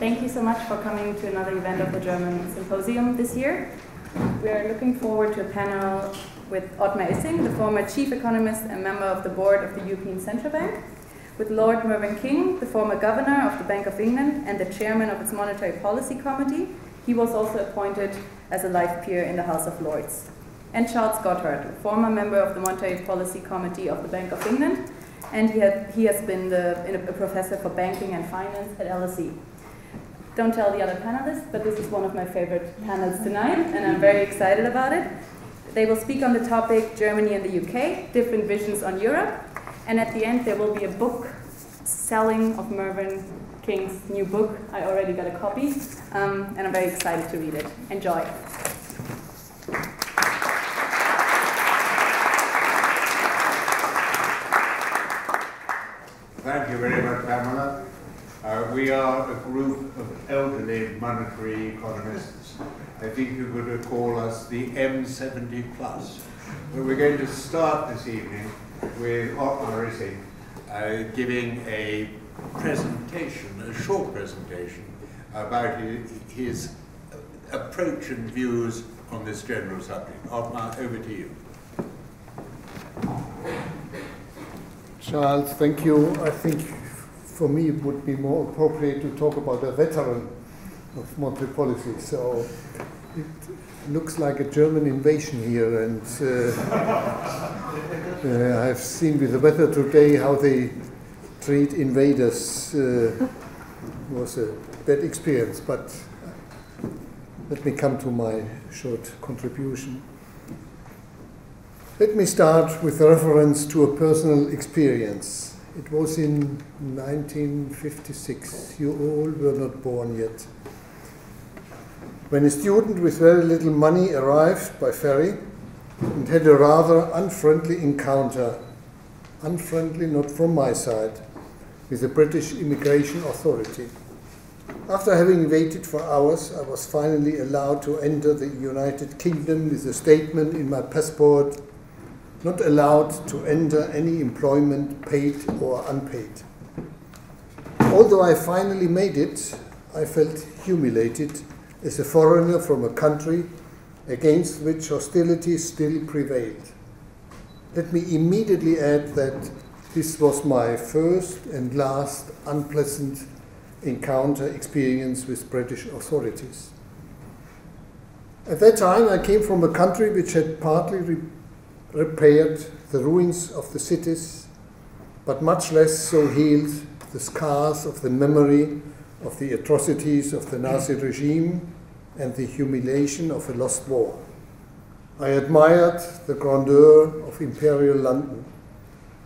Thank you so much for coming to another event of the German Symposium this year. We are looking forward to a panel with Otmar Issing, the former chief economist and member of the board of the European Central Bank, with Lord Mervyn King, the former governor of the Bank of England and the chairman of its Monetary Policy Committee. He was also appointed as a life peer in the House of Lords. And Charles Goodhart, a former member of the Monetary Policy Committee of the Bank of England, and he, had, he has been the, a professor for banking and finance at LSE. Don't tell the other panelists, but this is one of my favorite panels tonight, and I'm very excited about it. They will speak on the topic Germany and the UK, different visions on Europe, and at the end there will be a book selling of Mervyn King's new book. I already got a copy, um, and I'm very excited to read it. Enjoy. Thank you very much, Pamela. Uh, we are a group of elderly monetary economists. I think you could call us the M70 plus. But we're going to start this evening with Otmar Issing uh, giving a presentation, a short presentation, about his, his approach and views on this general subject. Otmar, over to you. Charles, thank you. I think for me it would be more appropriate to talk about a veteran of monetary policy. So it looks like a German invasion here, and uh, uh, I've seen with the weather today how they treat invaders. Uh, was a bad experience, but let me come to my short contribution. Let me start with a reference to a personal experience. It was in 1956. You all were not born yet. When a student with very little money arrived by ferry and had a rather unfriendly encounter, unfriendly not from my side, with the British Immigration Authority. After having waited for hours, I was finally allowed to enter the United Kingdom with a statement in my passport not allowed to enter any employment, paid or unpaid. Although I finally made it, I felt humiliated as a foreigner from a country against which hostility still prevailed. Let me immediately add that this was my first and last unpleasant encounter experience with British authorities. At that time, I came from a country which had partly repaired the ruins of the cities, but much less so healed the scars of the memory of the atrocities of the Nazi regime and the humiliation of a lost war. I admired the grandeur of imperial London.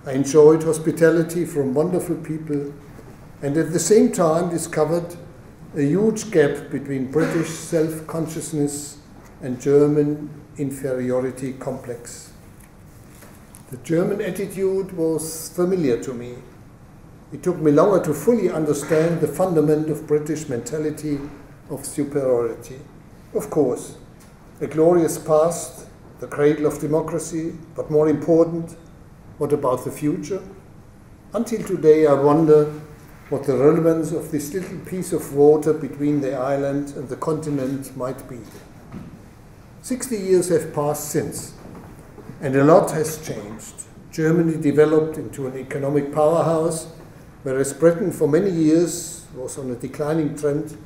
I enjoyed hospitality from wonderful people and at the same time discovered a huge gap between British self consciousness and German inferiority complex. The German attitude was familiar to me. It took me longer to fully understand the fundament of British mentality of superiority. Of course, a glorious past, the cradle of democracy, but more important, what about the future? Until today, I wonder what the relevance of this little piece of water between the island and the continent might be. 60 years have passed since and a lot has changed. Germany developed into an economic powerhouse, whereas Britain for many years was on a declining trend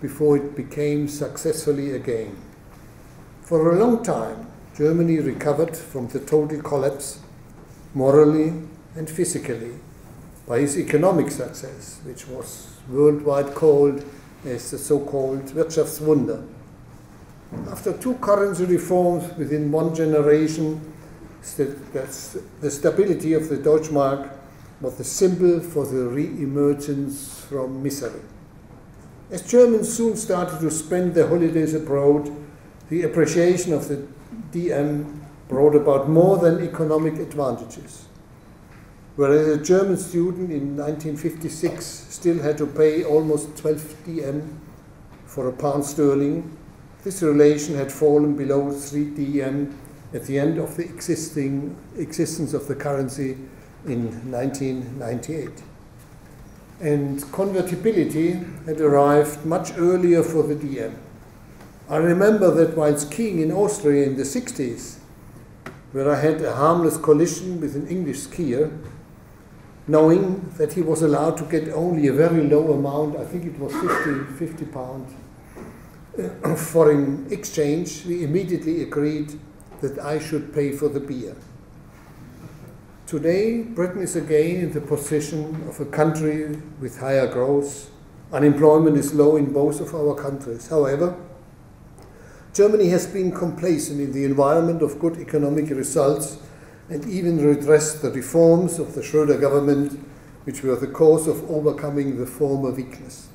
before it became successfully again. For a long time, Germany recovered from the total collapse morally and physically by its economic success, which was worldwide called as the so-called Wirtschaftswunder. After two currency reforms within one generation, the stability of the Deutschmark was the symbol for the re-emergence from misery. As Germans soon started to spend their holidays abroad, the appreciation of the DM brought about more than economic advantages. Whereas a German student in 1956 still had to pay almost 12 DM for a pound sterling, this relation had fallen below 3 DM at the end of the existing existence of the currency in 1998. and convertibility had arrived much earlier for the DM. I remember that while skiing in Austria in the 60s, where I had a harmless collision with an English skier, knowing that he was allowed to get only a very low amount, I think it was 50, 50 pounds, uh, foreign exchange, we immediately agreed that I should pay for the beer. Today, Britain is again in the position of a country with higher growth. Unemployment is low in both of our countries. However, Germany has been complacent in the environment of good economic results and even redressed the reforms of the Schröder government, which were the cause of overcoming the former weakness.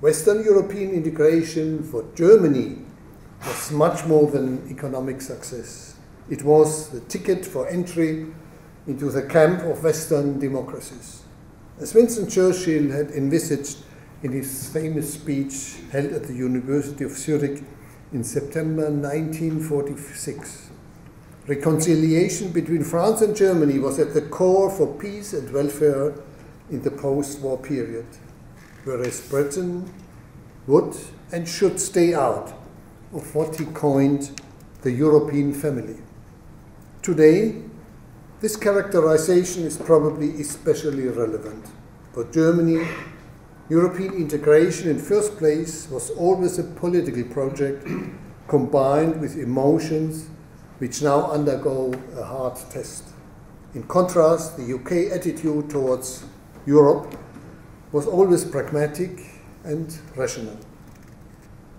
Western European integration for Germany was much more than economic success. It was the ticket for entry into the camp of Western democracies. As Winston Churchill had envisaged in his famous speech held at the University of Zurich in September 1946. Reconciliation between France and Germany was at the core for peace and welfare in the post war period, whereas Britain would and should stay out of what he coined the European family. Today, this characterization is probably especially relevant. For Germany, European integration in first place was always a political project combined with emotions which now undergo a hard test. In contrast, the UK attitude towards Europe was always pragmatic and rational.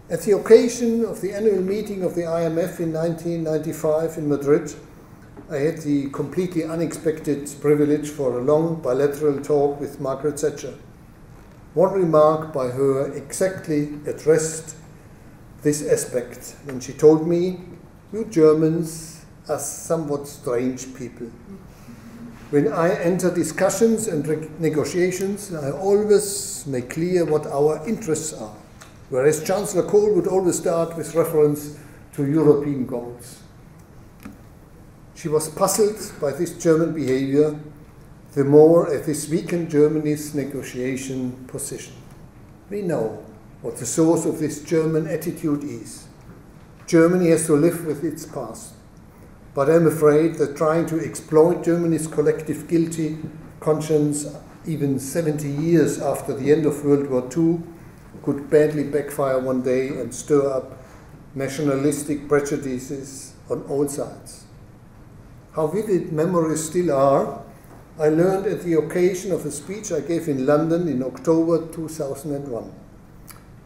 At the occasion of the annual meeting of the IMF in 1995 in Madrid, I had the completely unexpected privilege for a long bilateral talk with Margaret Thatcher. One remark by her exactly addressed this aspect when she told me, You Germans are somewhat strange people. When I enter discussions and negotiations, I always make clear what our interests are, whereas Chancellor Kohl would always start with reference to European goals. She was puzzled by this German behavior the more as this weakened Germany's negotiation position. We know what the source of this German attitude is. Germany has to live with its past. But I'm afraid that trying to exploit Germany's collective guilty conscience, even 70 years after the end of World War II, could badly backfire one day and stir up nationalistic prejudices on all sides. How vivid memories still are I learned at the occasion of a speech I gave in London in October 2001.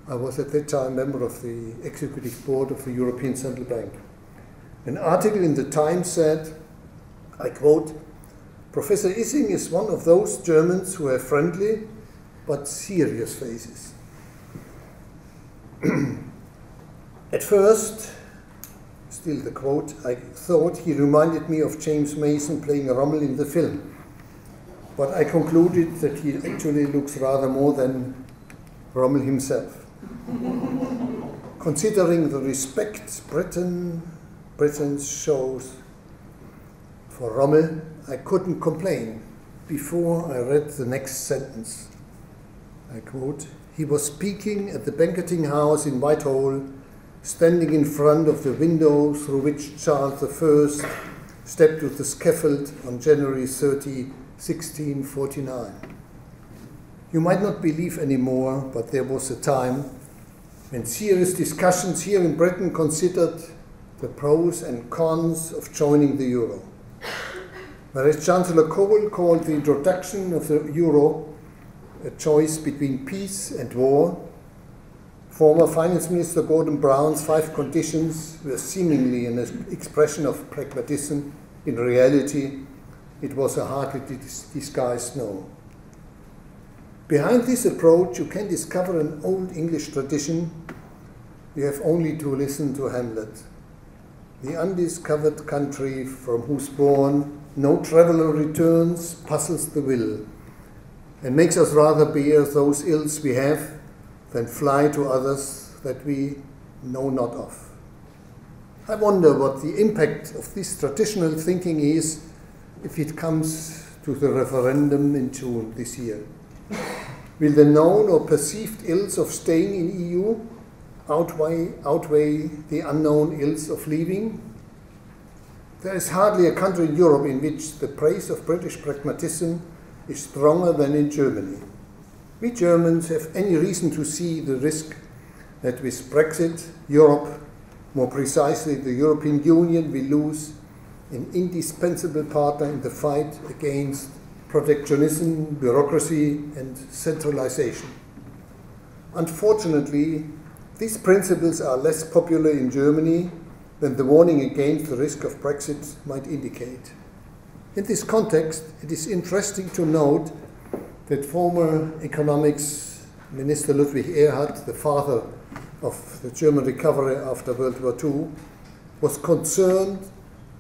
I was at that time member of the executive board of the European Central Bank. An article in the Times said, I quote, Professor Issing is one of those Germans who have friendly but serious faces. at first, still the quote, I thought he reminded me of James Mason playing Rommel in the film. But I concluded that he actually looks rather more than Rommel himself. Considering the respect Britain, Britain shows for Rommel, I couldn't complain before I read the next sentence. I quote, he was speaking at the banqueting house in Whitehall, standing in front of the window through which Charles I stepped to the scaffold on January 30, 1649. You might not believe anymore, but there was a time when serious discussions here in Britain considered the pros and cons of joining the euro. Whereas Chancellor Kohl called the introduction of the euro a choice between peace and war, former Finance Minister Gordon Brown's five conditions were seemingly an expression of pragmatism. In reality, it was a hardly disguised no. Behind this approach, you can discover an old English tradition. You have only to listen to Hamlet. The undiscovered country from whose bourne no traveller returns puzzles the will and makes us rather bear those ills we have than fly to others that we know not of. I wonder what the impact of this traditional thinking is if it comes to the referendum in June this year. Will the known or perceived ills of staying in EU outweigh, outweigh the unknown ills of leaving? There is hardly a country in Europe in which the praise of British pragmatism is stronger than in Germany. We Germans have any reason to see the risk that with Brexit, Europe, more precisely the European Union, will lose an indispensable partner in the fight against protectionism, bureaucracy, and centralization. Unfortunately, these principles are less popular in Germany than the warning against the risk of Brexit might indicate. In this context, it is interesting to note that former economics Minister Ludwig Erhard, the father of the German recovery after World War II, was concerned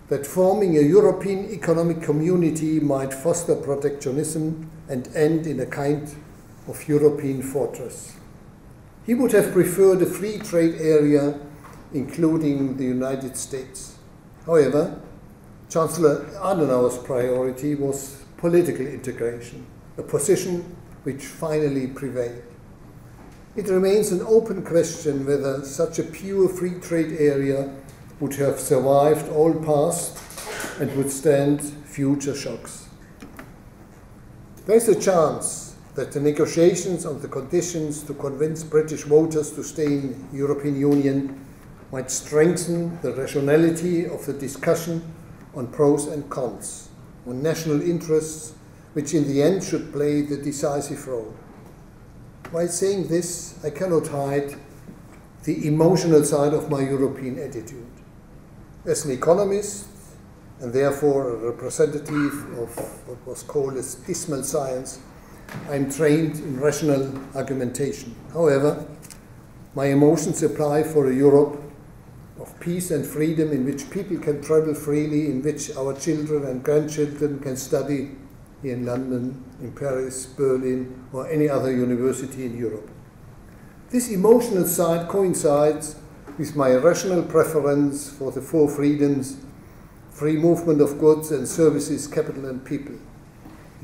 that forming a European economic community might foster protectionism and end in a kind of European fortress. He would have preferred a free trade area, including the United States. However, Chancellor Adenauer's priority was political integration, a position which finally prevailed. It remains an open question whether such a pure free trade area would have survived all past and withstand future shocks. There is a chance that the negotiations on the conditions to convince British voters to stay in the European Union might strengthen the rationality of the discussion on pros and cons, on national interests, which in the end should play the decisive role. While saying this, I cannot hide the emotional side of my European attitude. As an economist, and therefore a representative of what was called as dismal science, I'm trained in rational argumentation. However, my emotions apply for a Europe of peace and freedom in which people can travel freely, in which our children and grandchildren can study here in London, in Paris, Berlin, or any other university in Europe. This emotional side coincides with my rational preference for the four freedoms free movement of goods and services, capital and people.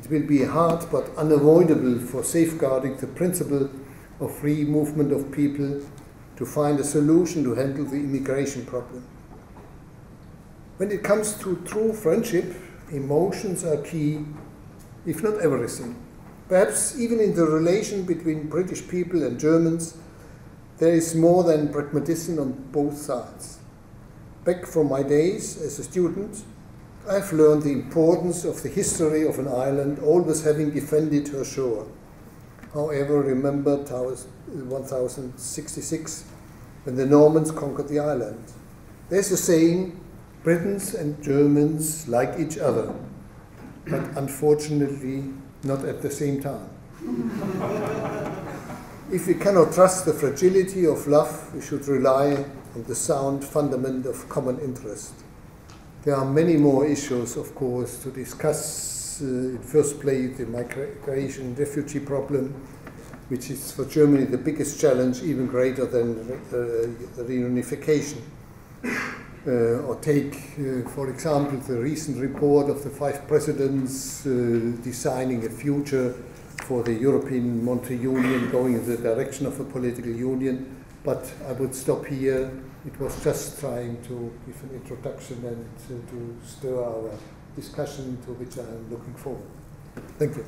It will be hard but unavoidable for safeguarding the principle of free movement of people to find a solution to handle the immigration problem. When it comes to true friendship, emotions are key, if not everything. Perhaps even in the relation between British people and Germans, there is more than pragmatism on both sides. Back from my days as a student, I've learned the importance of the history of an island always having defended her shore. However, remember 1066 when the Normans conquered the island. There's a saying Britons and Germans like each other, but unfortunately not at the same time. If we cannot trust the fragility of love, we should rely on the sound fundament of common interest. There are many more issues, of course, to discuss. Uh, in first place, the migration refugee problem, which is for Germany the biggest challenge, even greater than uh, reunification. Uh, or take, uh, for example, the recent report of the five presidents uh, designing a future for the European Monetary Union going in the direction of a political union. But I would stop here. It was just trying to give an introduction and uh, to stir our discussion to which I am looking forward. Thank you.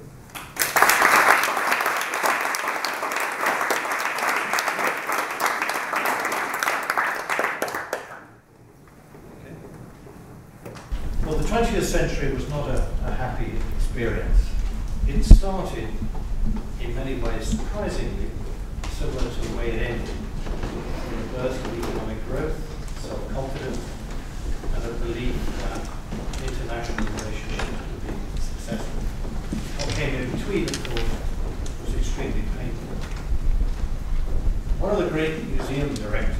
20th century was not a, a happy experience. It started, in many ways, surprisingly, similar to the way it ended. Of economic growth, self-confidence, and a belief that international relationships would be successful. What came in between, of course, was extremely painful. One of the great museum directors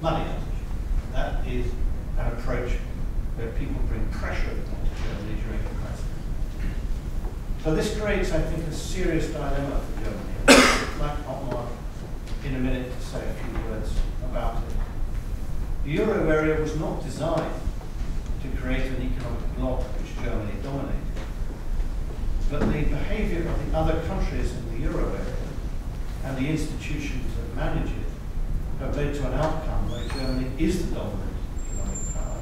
money it. That is an approach where people bring pressure onto Germany during a crisis. So this creates, I think, a serious dilemma for Germany. I'd like Otmar in a minute to say a few words about it. The euro area was not designed to create an economic bloc which Germany dominated. But the behavior of the other countries in the euro area and the institutions that manage it have led to an outcome where Germany is the dominant economic power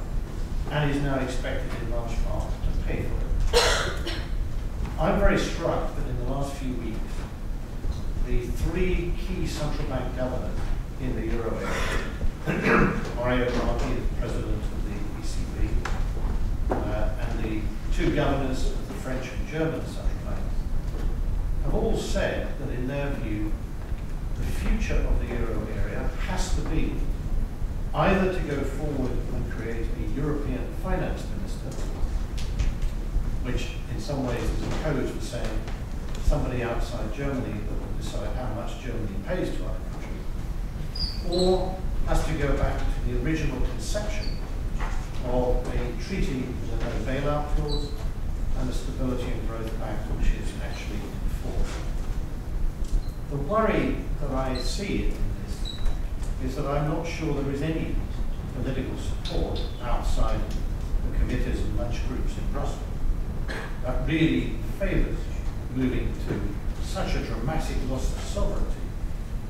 and is now expected in large part to pay for it. I'm very struck that in the last few weeks, the three key central bank governors in the euro area, Mario Draghi, the president of the ECB, uh, and the two governors of the French and German central banks, have all said that in their view, the future of the euro area has to be either to go forward and create a European finance minister, which in some ways is a code for saying somebody outside Germany that will decide how much Germany pays to other countries, or has to go back to the original conception of a treaty with a no bailout clause and a stability and growth pact which is actually enforced. The worry that I see is that I'm not sure there is any political support outside the committees and lunch groups in Brussels that really favours moving to such a dramatic loss of sovereignty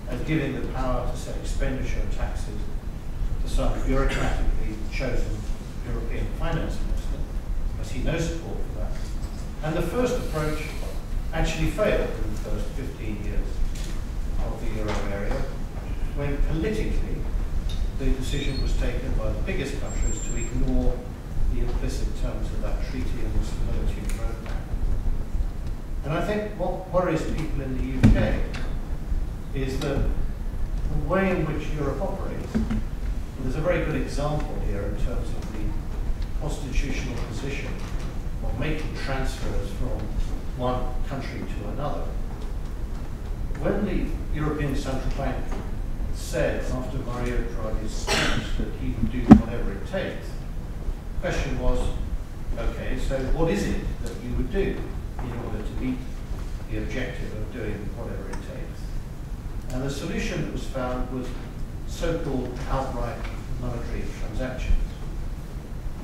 as giving the power to set expenditure and taxes to some bureaucratically chosen European finance minister. I see no support for that. And the first approach actually failed in the first 15 years of the euro area, when politically the decision was taken by the biggest countries to ignore the implicit terms of that treaty and the stability and pact. And I think what worries people in the UK is that the way in which Europe operates, well, there's a very good example here in terms of the constitutional position of making transfers from one country to another. When the European Central Bank said after Mario Draghi's speech that he would do whatever it takes, the question was, okay, so what is it that you would do in order to meet the objective of doing whatever it takes? And the solution that was found was so-called outright monetary transactions.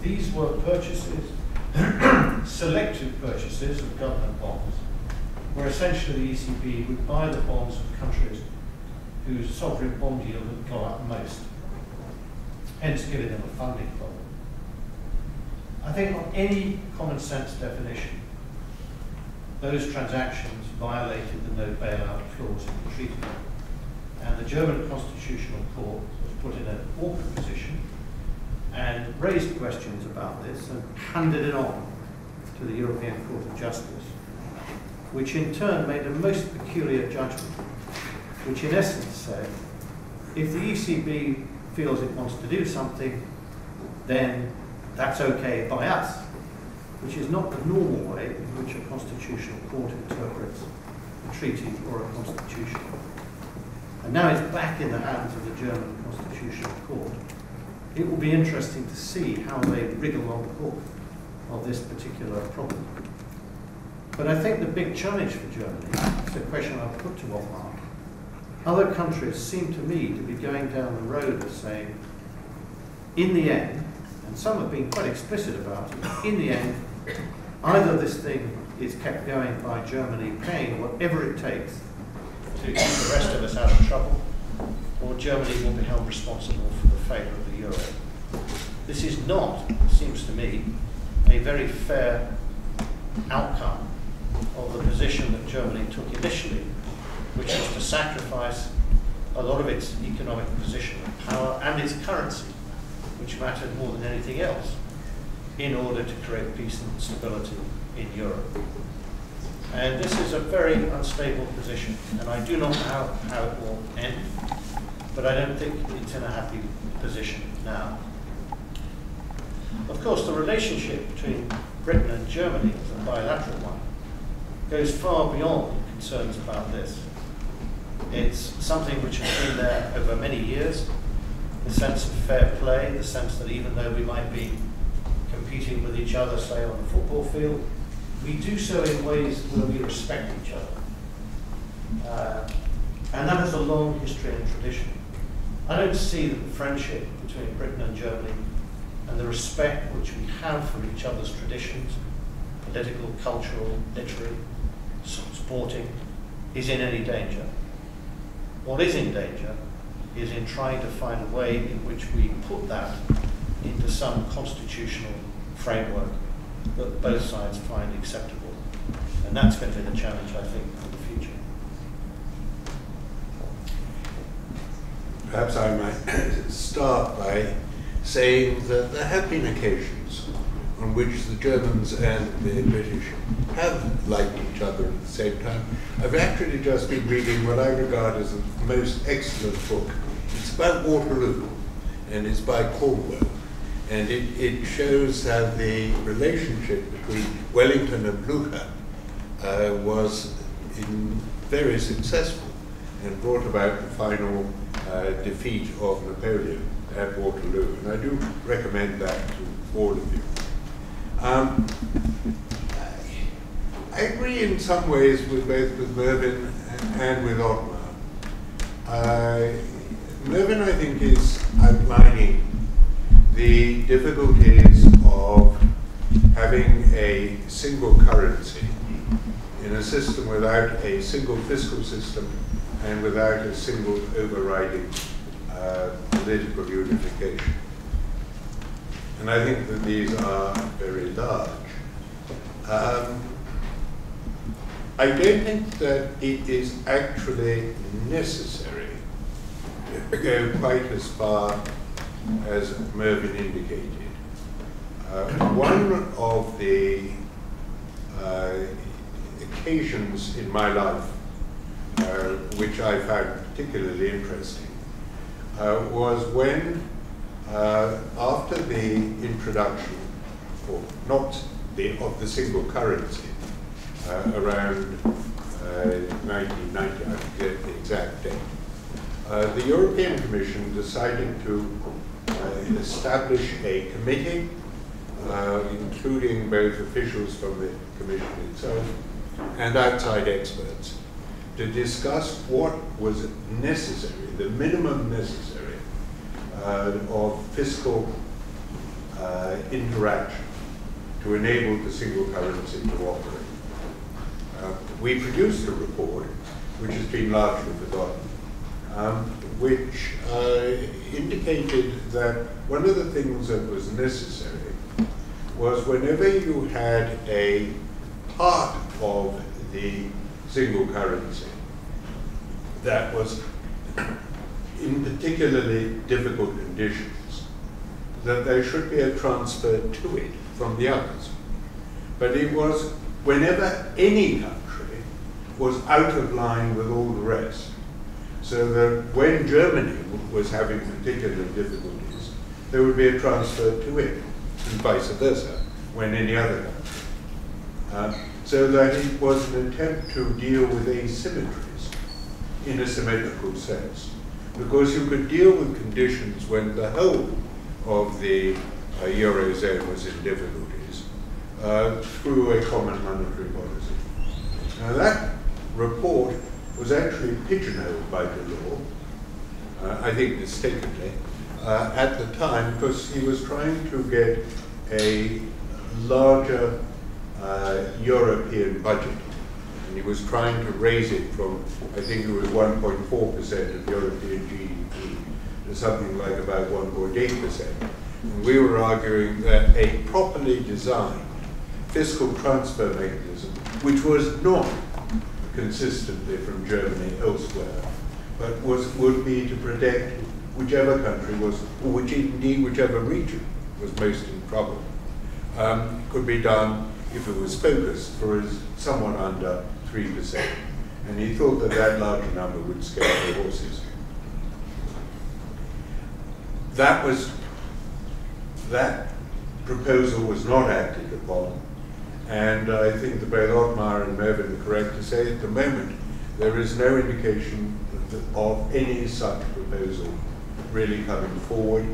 These were purchases, selective purchases of government bonds, where essentially the ECB would buy the bonds of countries whose sovereign bond yield would go up most, hence giving them a funding problem. I think on any common sense definition, those transactions violated the no bailout clause in the treaty. And the German Constitutional Court was put in an awkward position and raised questions about this and handed it on to the European Court of Justice, which in turn made a most peculiar judgment, which in essence said, if the ECB feels it wants to do something, then that's okay by us, which is not the normal way in which a constitutional court interprets a treaty or a constitution. And now it's back in the hands of the German Constitutional Court. It will be interesting to see how they wriggle on the hook of this particular problem. But I think the big challenge for Germany, it's a question I'll put to Otmar, other countries seem to me to be going down the road of saying, in the end, and some have been quite explicit about it, in the end, either this thing is kept going by Germany paying whatever it takes to keep the rest of us out of trouble, or Germany will be held responsible for the failure of the euro. This is not, seems to me, a very fair outcome of the position that Germany took initially, which was to sacrifice a lot of its economic position and power and its currency, which mattered more than anything else, in order to create peace and stability in Europe. And this is a very unstable position, and I do not know how, how it will end, but I don't think it's in a happy position now. Of course, the relationship between Britain and Germany, the bilateral one, goes far beyond concerns about this. It's something which has been there over many years, the sense of fair play, the sense that even though we might be competing with each other, say on the football field, we do so in ways where we respect each other. Uh, and that has a long history and tradition. I don't see that the friendship between Britain and Germany and the respect which we have for each other's traditions, political, cultural, literary, sporting, is in any danger. What is in danger is in trying to find a way in which we put that into some constitutional framework that both sides find acceptable. And that's going to be the challenge, I think, for the future. Perhaps I might start by saying that there have been occasions on which the Germans and the British have liked each other at the same time. I've actually just been reading what I regard as the most excellent book. It's about Waterloo, and it's by Cornwell. And it, it shows how the relationship between Wellington and Blucher uh, was very successful and brought about the final uh, defeat of Napoleon at Waterloo. And I do recommend that to all of you. Um, I agree in some ways with both with Mervyn and with Otmar. Uh, Mervyn, I think, is outlining the difficulties of having a single currency in a system without a single fiscal system and without a single overriding uh, political unification. And I think that these are very large. Um, I don't think that it is actually necessary to go quite as far as Mervyn indicated. Uh, one of the uh, occasions in my life uh, which I found particularly interesting uh, was when, uh, after the introduction, or not the, of the single currency, uh, around 1990, I forget the exact date, the European Commission decided to uh, establish a committee, uh, including both officials from the Commission itself and outside experts, to discuss what was necessary, the minimum necessary uh, of fiscal uh, interaction to enable the single currency to operate. Uh, we produced a report which has been largely forgotten, um, which uh, indicated that one of the things that was necessary was whenever you had a part of the single currency that was in particularly difficult conditions, that there should be a transfer to it from the others. But it was whenever any country was out of line with all the rest, so that when Germany was having particular difficulties, there would be a transfer to it, and vice versa, when any other country. Uh, so that it was an attempt to deal with asymmetries in a symmetrical sense. Because you could deal with conditions when the whole of the uh, Eurozone was in difficulties uh, through a common monetary policy. Now that report was actually pigeonholed by Delors, uh, I think mistakenly, uh, at the time because he was trying to get a larger uh, European budget. He was trying to raise it from, I think it was 1.4% of European GDP to something like about 1.8%. And we were arguing that a properly designed fiscal transfer mechanism, which was not consistently from Germany elsewhere, but was, would be to protect whichever country was, or which indeed whichever region was most in trouble, um, could be done if it was focused for somewhat under 3%. And he thought that that larger number would scare the horses. That was, that proposal was not acted upon. And I think that both Otmar and Mervyn are correct to say at the moment there is no indication of any such proposal really coming forward,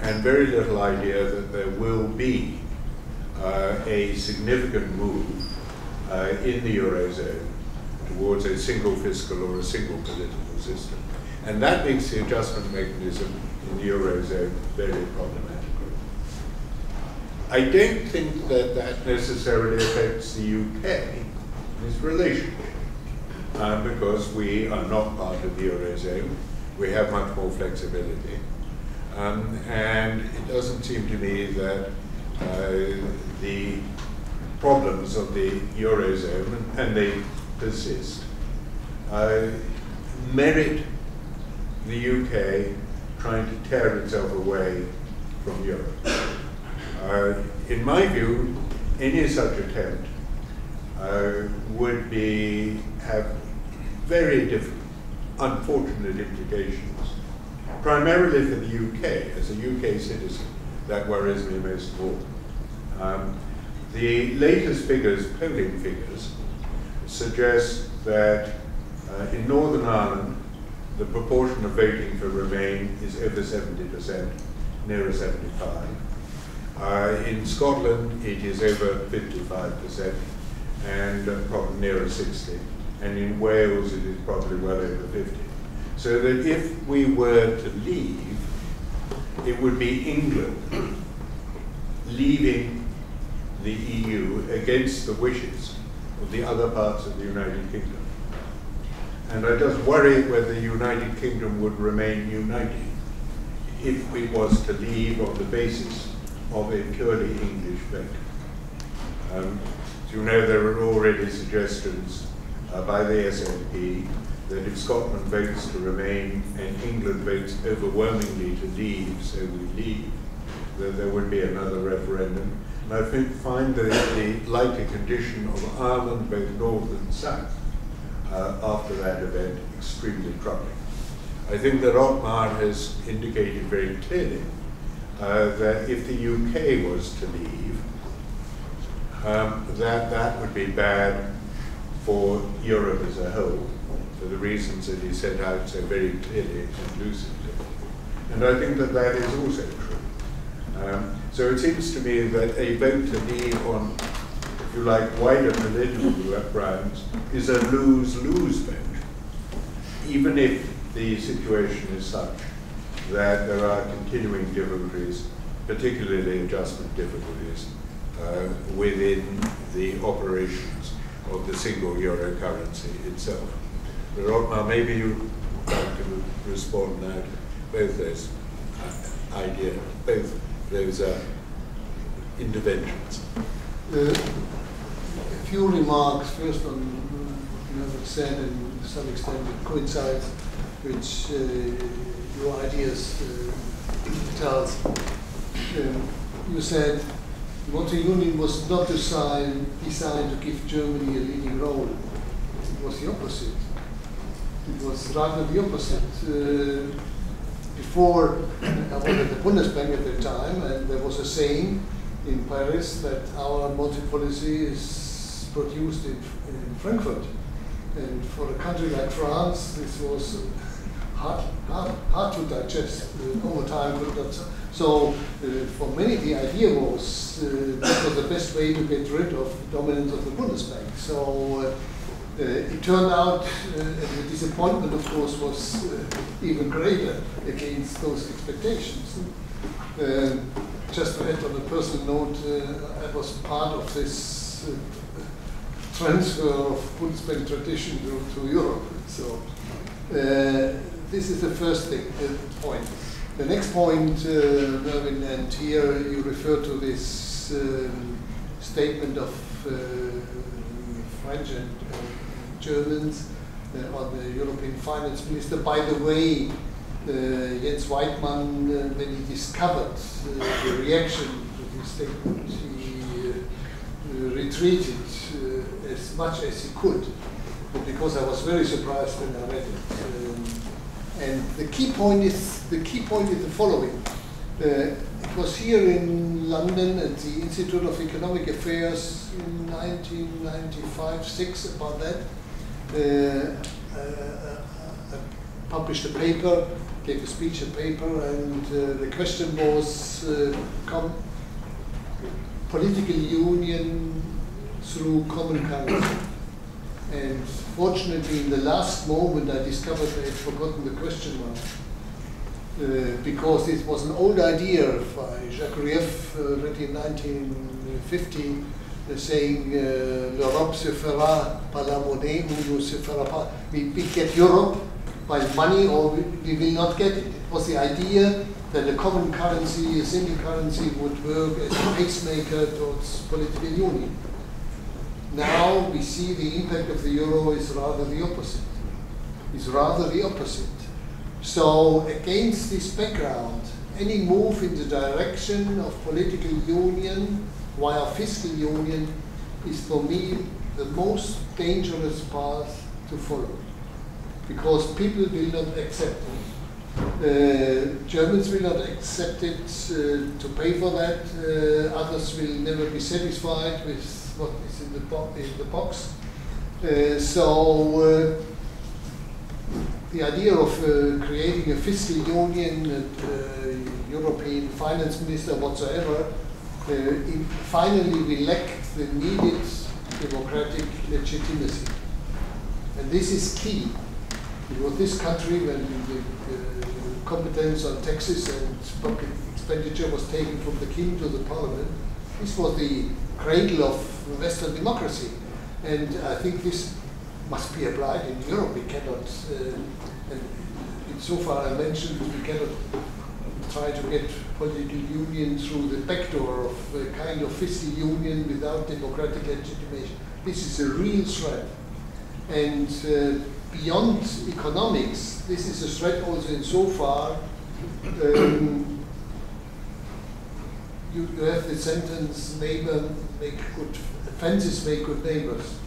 and very little idea that there will be uh, a significant move uh, in the Eurozone towards a single fiscal or a single political system. And that makes the adjustment mechanism in the Eurozone very problematic. I don't think that that necessarily affects the UK, in its relationship, uh, because we are not part of the Eurozone. We have much more flexibility. Um, and it doesn't seem to me that uh, the problems of the Eurozone, and they persist, uh, merit the UK trying to tear itself away from Europe. Uh, in my view, any such attempt uh, would be have very different, unfortunate implications, primarily for the UK. As a UK citizen, that worries me most of all. Um, the latest figures, polling figures, suggest that uh, in Northern Ireland, the proportion of voting for Remain is over 70%, nearer 75. Uh, in Scotland, it is over 55%, and uh, probably nearer 60. And in Wales, it is probably well over 50. So that if we were to leave, it would be England leaving the EU against the wishes of the other parts of the United Kingdom. And I just worry whether the United Kingdom would remain united if it was to leave on the basis of a purely English vote. Um, you know, there are already suggestions uh, by the SNP that if Scotland votes to remain and England votes overwhelmingly to leave, so we leave, that there would be another referendum. And I think, find the, the likely condition of Ireland, both north and south, uh, after that event extremely troubling. I think that Otmar has indicated very clearly uh, that if the UK was to leave, um, that that would be bad for Europe as a whole, for the reasons that he set out so very clearly and lucidly. And I think that that is also true. Um, so it seems to me that a vote to leave on, if you like, wider political grounds is a lose-lose vote, even if the situation is such that there are continuing difficulties, particularly adjustment difficulties, uh, within the operations of the single euro currency itself. But Otmar, maybe you like to respond now to both those uh, ideas, both those uh, interventions. Uh, a few remarks, first on what you have said, and to some extent it coincides with uh, your ideas uh, tells. Um, you said the monetary union was not designed, designed to give Germany a leading role. It was the opposite. It was rather the opposite. Uh, was at the Bundesbank at the time, and there was a saying in Paris that our monetary policy is produced in, in Frankfurt. And for a country like France, this was hard, hard, hard to digest uh, over time. So uh, for many, the idea was uh, that was the best way to get rid of the dominance of the Bundesbank. So uh, it turned out, uh, the disappointment, of course, was uh, even greater against those expectations. Uh, just to add on a personal note, uh, I was part of this uh, transfer of Bundesbank tradition to, to Europe. So this is the first thing, the point. The next point, Mervyn, and here you refer to this um, statement of French and Germans uh, on the European finance minister. By the way, uh, Jens Weidmann, uh, when he discovered the reaction to this statement, he retreated as much as he could, because I was very surprised when I read it. Um, and the key point is the key point is the following. Uh, it was here in London at the Institute of Economic Affairs in 1995-6 about that. Uh, uh, uh, published a paper, gave a speech, a paper, and the question was political union through common currency. And fortunately, in the last moment, I discovered I had forgotten the question mark. Uh, because it was an old idea by Jacques Rueff, uh, written in 1950, uh, saying uh, l'Europe se fera par la monnaie ou se fera pas. We, we get Europe by money or we, we will not get it. It was the idea that a common currency, a single currency, would work as a pacemaker towards political union. Now we see the impact of the euro is rather the opposite. Is rather the opposite. So against this background, any move in the direction of political union via fiscal union is for me the most dangerous path to follow. Because people will not accept it. Uh, Germans will not accept it uh, to pay for that. Uh, others will never be satisfied with what is in the, bo- in the box. Uh, so uh, the idea of uh, creating a fiscal union, uh, European finance minister whatsoever, in, finally we lack the needed democratic legitimacy. And this is key, because this country, when the competence on taxes and public expenditure was taken from the king to the parliament, this was the cradle of Western democracy. And I think this must be applied in Europe. We cannot, uh, and insofar I mentioned, we cannot try to get political union through the back door of a kind of fiscal union without democratic legitimation. This is a real threat. And uh, beyond economics, this is a threat also insofar um, you, you have the sentence, neighbor make good, fences make good neighbors.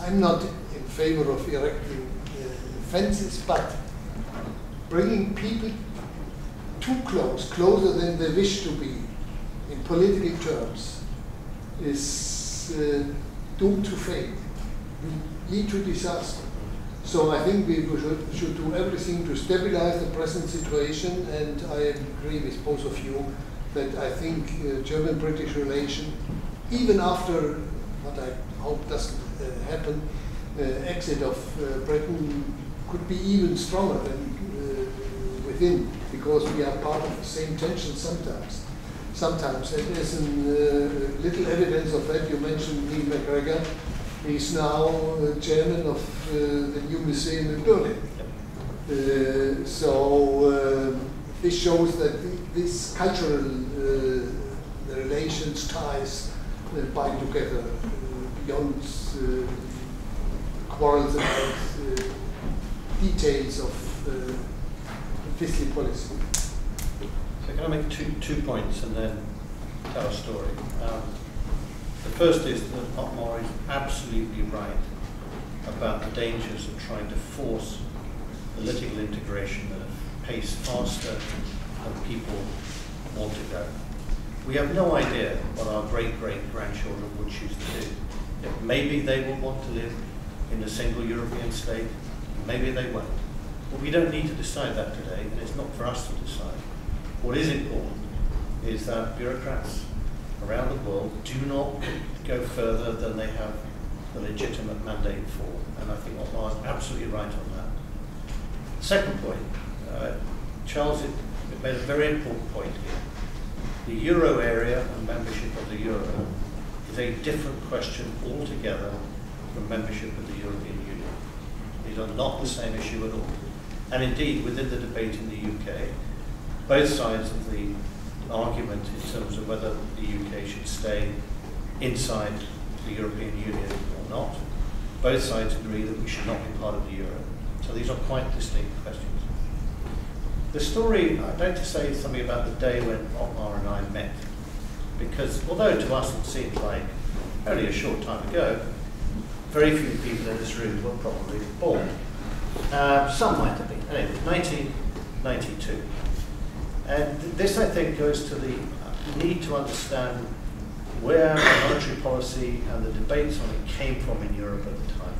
I'm not in favor of erecting uh, fences, but bringing people too close, closer than they wish to be, in political terms, is uh, doomed to fail, lead to disaster. So I think we should, should do everything to stabilize the present situation, and I agree with both of you that I think uh, German-British relation, even after what I hope doesn't uh, happen, uh, exit of uh, Britain could be even stronger than uh, within, because we are part of the same tension sometimes. Sometimes, and there's an, uh, little evidence of that. You mentioned Neil MacGregor. He's now uh, chairman of uh, the new museum in Berlin. Uh, so um, this shows that th- this cultural uh, relations, ties uh, bind together uh, beyond uh, quarrels about uh, details of fiscal policy. So can I make two, two points and then tell a story? Um, the first is that Otmar is absolutely right about the dangers of trying to force political integration at a pace faster than people want to go. We have no idea what our great-great-grandchildren would choose to do. Maybe they will want to live in a single European state, maybe they won't. But we don't need to decide that today, and it's not for us to decide. What is important is that bureaucrats around the world do not go further than they have the legitimate mandate for, and I think Otmar is absolutely right on that. Second point, uh, Charles made a very important point here. The euro area and membership of the euro is a different question altogether from membership of the European Union. These are not the same issue at all. And indeed, within the debate in the UK, both sides of the argument in terms of whether the UK should stay inside the European Union or not, both sides agree that we should not be part of the euro. So these are quite distinct questions. The story, I'd like to say something about the day when Otmar and I met, because although to us it seems like only a short time ago, very few people in this room were probably born. Uh, some might have. Anyway, 1992. And this, I think, goes to the need to understand where monetary policy and the debates on it came from in Europe at the time.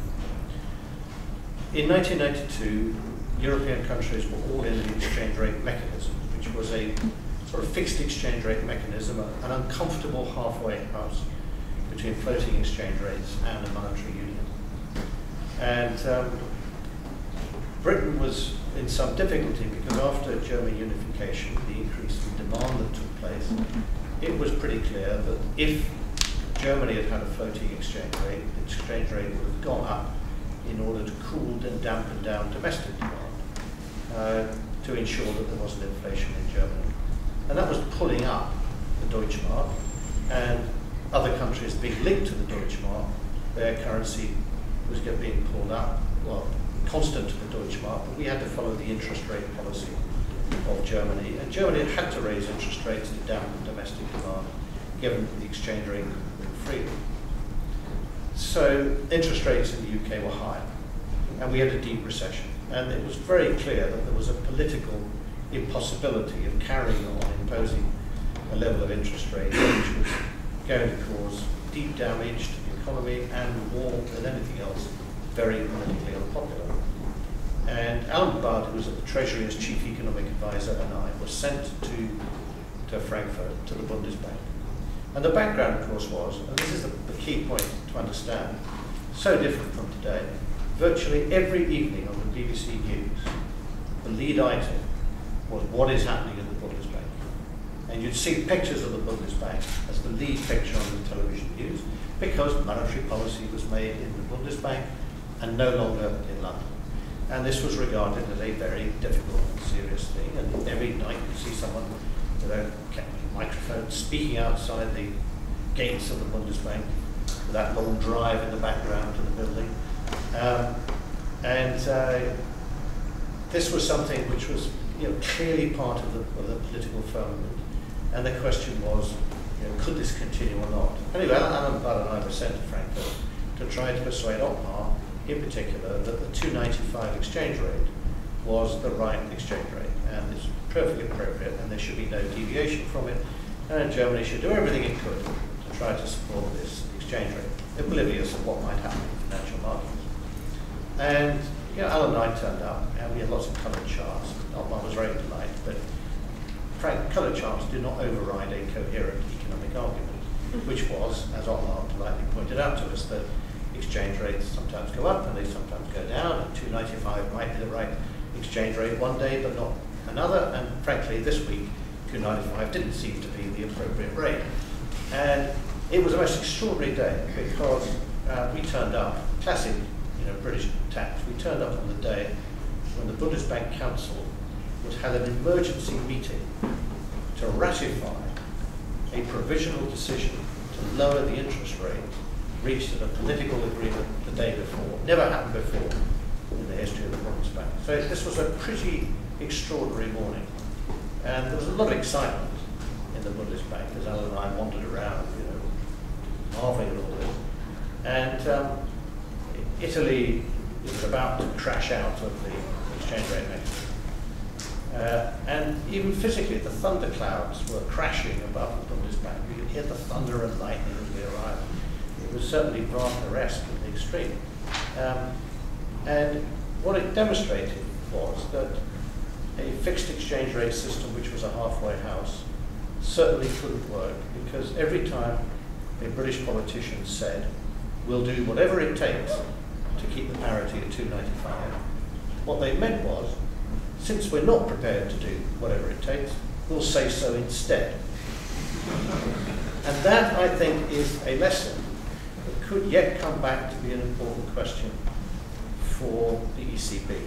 In 1992, European countries were all in the exchange rate mechanism, which was a sort of fixed exchange rate mechanism, an uncomfortable halfway house between floating exchange rates and a monetary union. And um, Britain was in some difficulty because after German unification, the increase in demand that took place, it was pretty clear that if Germany had had a floating exchange rate, the exchange rate would have gone up in order to cool and dampen down domestic demand uh, to ensure that there wasn't inflation in Germany. And that was pulling up the Deutschmark and other countries being linked to the Deutschmark, their currency was being pulled up, well, constant to the Deutsche Mark, but we had to follow the interest rate policy of Germany. And Germany had to raise interest rates to dampen domestic demand, given the exchange rate freely. So interest rates in the UK were high, and we had a deep recession. And it was very clear that there was a political impossibility of carrying on imposing a level of interest rate which was going to cause deep damage to the economy and war than anything else, very politically unpopular. And Alan Budd, who was at the Treasury as Chief Economic Advisor, and I were sent to, to Frankfurt, to the Bundesbank. And the background, of course, was, and this is the, the key point to understand, so different from today, virtually every evening on the BBC News, the lead item was what is happening in the Bundesbank. And you'd see pictures of the Bundesbank as the lead picture on the television news because monetary policy was made in the Bundesbank and no longer in London. And this was regarded as a very difficult and serious thing. And every night you see someone with a microphone speaking outside the gates of the Bundesbank with that long drive in the background to the building. Um, and uh, this was something which was you know, clearly part of the, of the political firmament. And the question was, you know, could this continue or not? Anyway, Alan Budd and I were sent to Frankfurt to try to persuade Otmar, in particular, that the 295 exchange rate was the right exchange rate and it's perfectly appropriate and there should be no deviation from it. And Germany should do everything it could to try to support this exchange rate, oblivious of what might happen in financial markets. And you know, Alan and I turned up and we had lots of coloured charts. Otmar was very polite, but frank, colour charts do not override a coherent economic argument, which was, as Otmar politely pointed out to us, that exchange rates sometimes go up and they sometimes go down, and 295 might be the right exchange rate one day, but not another. And frankly, this week, 295 didn't seem to be the appropriate rate. And it was a most extraordinary day because uh, we turned up, classic you know, British tax, we turned up on the day when the Bundesbank Council was had an emergency meeting to ratify a provisional decision to lower the interest rate reached a political agreement the day before. Never happened before in the history of the Bundesbank. So this was a pretty extraordinary morning. And there was a lot of excitement in the Bundesbank as Alan and I wandered around, you know, marveling at all this. And um, Italy is about to crash out of the exchange rate mechanism. Uh, and even physically, the thunderclouds were crashing above the Bundesbank. You could hear the thunder and lightning as we arrived. It was certainly Wagner-esque in the extreme. Um, and what it demonstrated was that a fixed exchange rate system, which was a halfway house, certainly couldn't work because every time a British politician said, we'll do whatever it takes to keep the parity at 295, what they meant was, since we're not prepared to do whatever it takes, we'll say so instead. And that, I think, is a lesson could yet come back to be an important question for the ECB.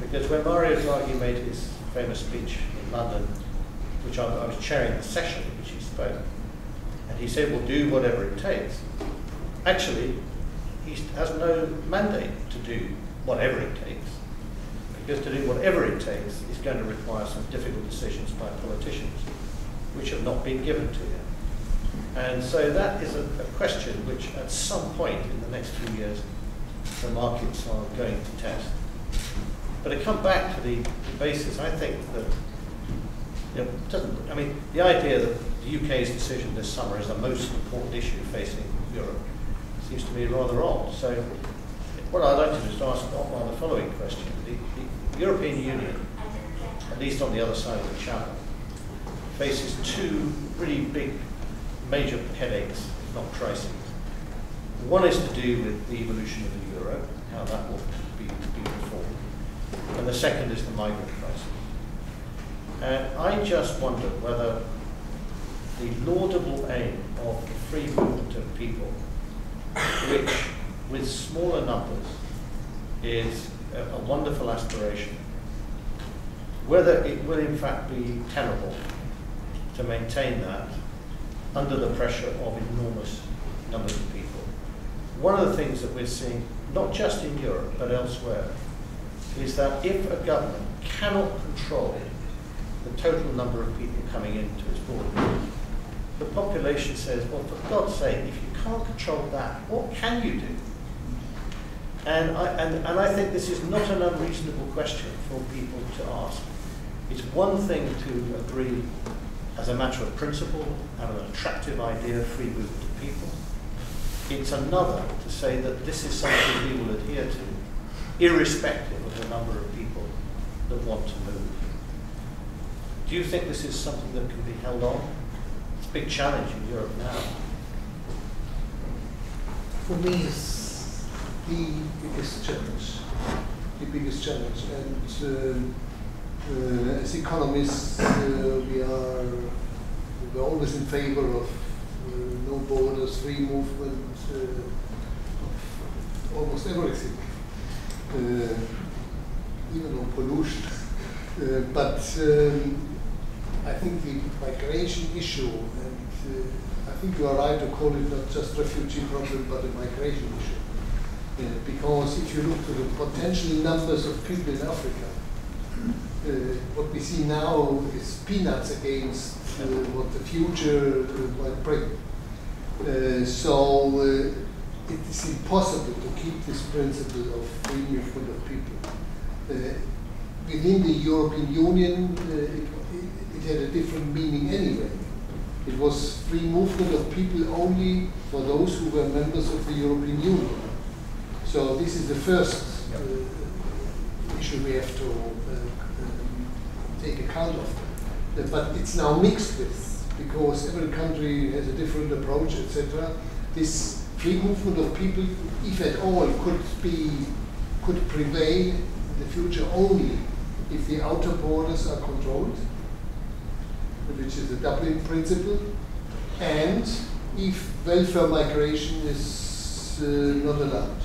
Because when Mario Draghi made his famous speech in London, which I, I was chairing the session in which he spoke, and he said, we'll do whatever it takes. Actually, he has no mandate to do whatever it takes. Because to do whatever it takes is going to require some difficult decisions by politicians, which have not been given to him. And so that is a, a question which at some point in the next few years the markets are going to test. But to come back to the, the basis, I think that you know, doesn't, I mean, the idea that the UK's decision this summer is the most important issue facing Europe seems to me rather odd. So what I'd like to is ask on the following question. The, the European Union, at least on the other side of the channel, faces two really big major headaches, not crises. One is to do with the evolution of the euro, how that will be, be. And the second is the migrant crisis. And I just wonder whether the laudable aim of the free movement of people, which with smaller numbers is a, a wonderful aspiration, whether it will in fact be tenable to maintain that under the pressure of enormous numbers of people. One of the things that we're seeing, not just in Europe but elsewhere, is that if a government cannot control the total number of people coming into its borders, the population says, well, for God's sake, if you can't control that, what can you do? And I, and, and I think this is not an unreasonable question for people to ask. It's one thing to agree as a matter of principle and an attractive idea, of free movement of people. It's another to say that this is something we will adhere to, irrespective of the number of people that want to move. Do you think this is something that can be held on? It's a big challenge in Europe now. For me, it's the biggest challenge. The biggest challenge. And uh, as economists, uh, we are we're always in favor of uh, no borders, free movement, uh, almost everything, uh, even on pollution. but um, I think the migration issue, and uh, I think you are right to call it not just refugee problem, but a migration issue. Uh, because if you look to the potential numbers of people in Africa, uh, what we see now is peanuts against uh, what the future uh, might bring. Uh, so it is impossible to keep this principle of free movement of people. within the European Union, it it had a different meaning anyway. It was free movement of people only for those who were members of the European Union. So this is the first uh, issue we have to uh, uh, take account of. Uh, but it's now mixed with, because every country has a different approach, etc. This free movement of people, if at all, could be could prevail in the future only if the outer borders are controlled which is the Dublin principle, and if welfare migration is uh, not allowed.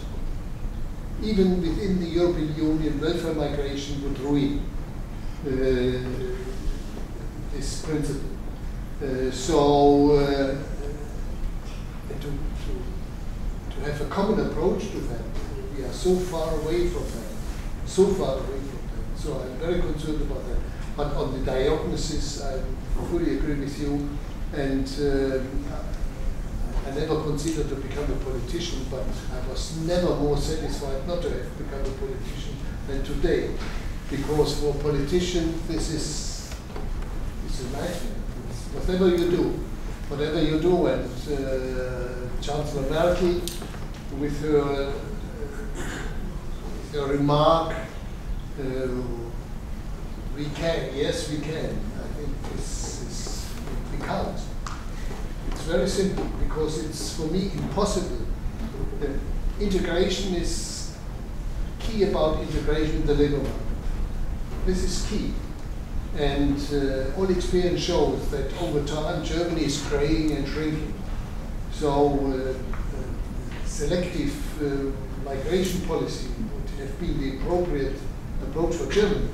Even within the European Union, welfare migration would ruin this principle. Uh, so, uh, to, to, to have a common approach to that we are so far away from that, so far away from that. So I'm very concerned about that. But on the diagnosis, I fully agree with you. And I never considered to become a politician, but I was never more satisfied not to have become a politician than today. Because for a politician, this is, it's a nightmare. It's whatever you do, whatever you do, and uh, Chancellor Merkel, with her, with her remark, uh, we can, yes, we can. I think this is, we can't. It's very simple because it's for me impossible. Integration is key about integration in the labor market. This is key. And uh, all experience shows that over time Germany is graying and shrinking. So uh, uh, selective uh, migration policy would have been the appropriate approach for Germany.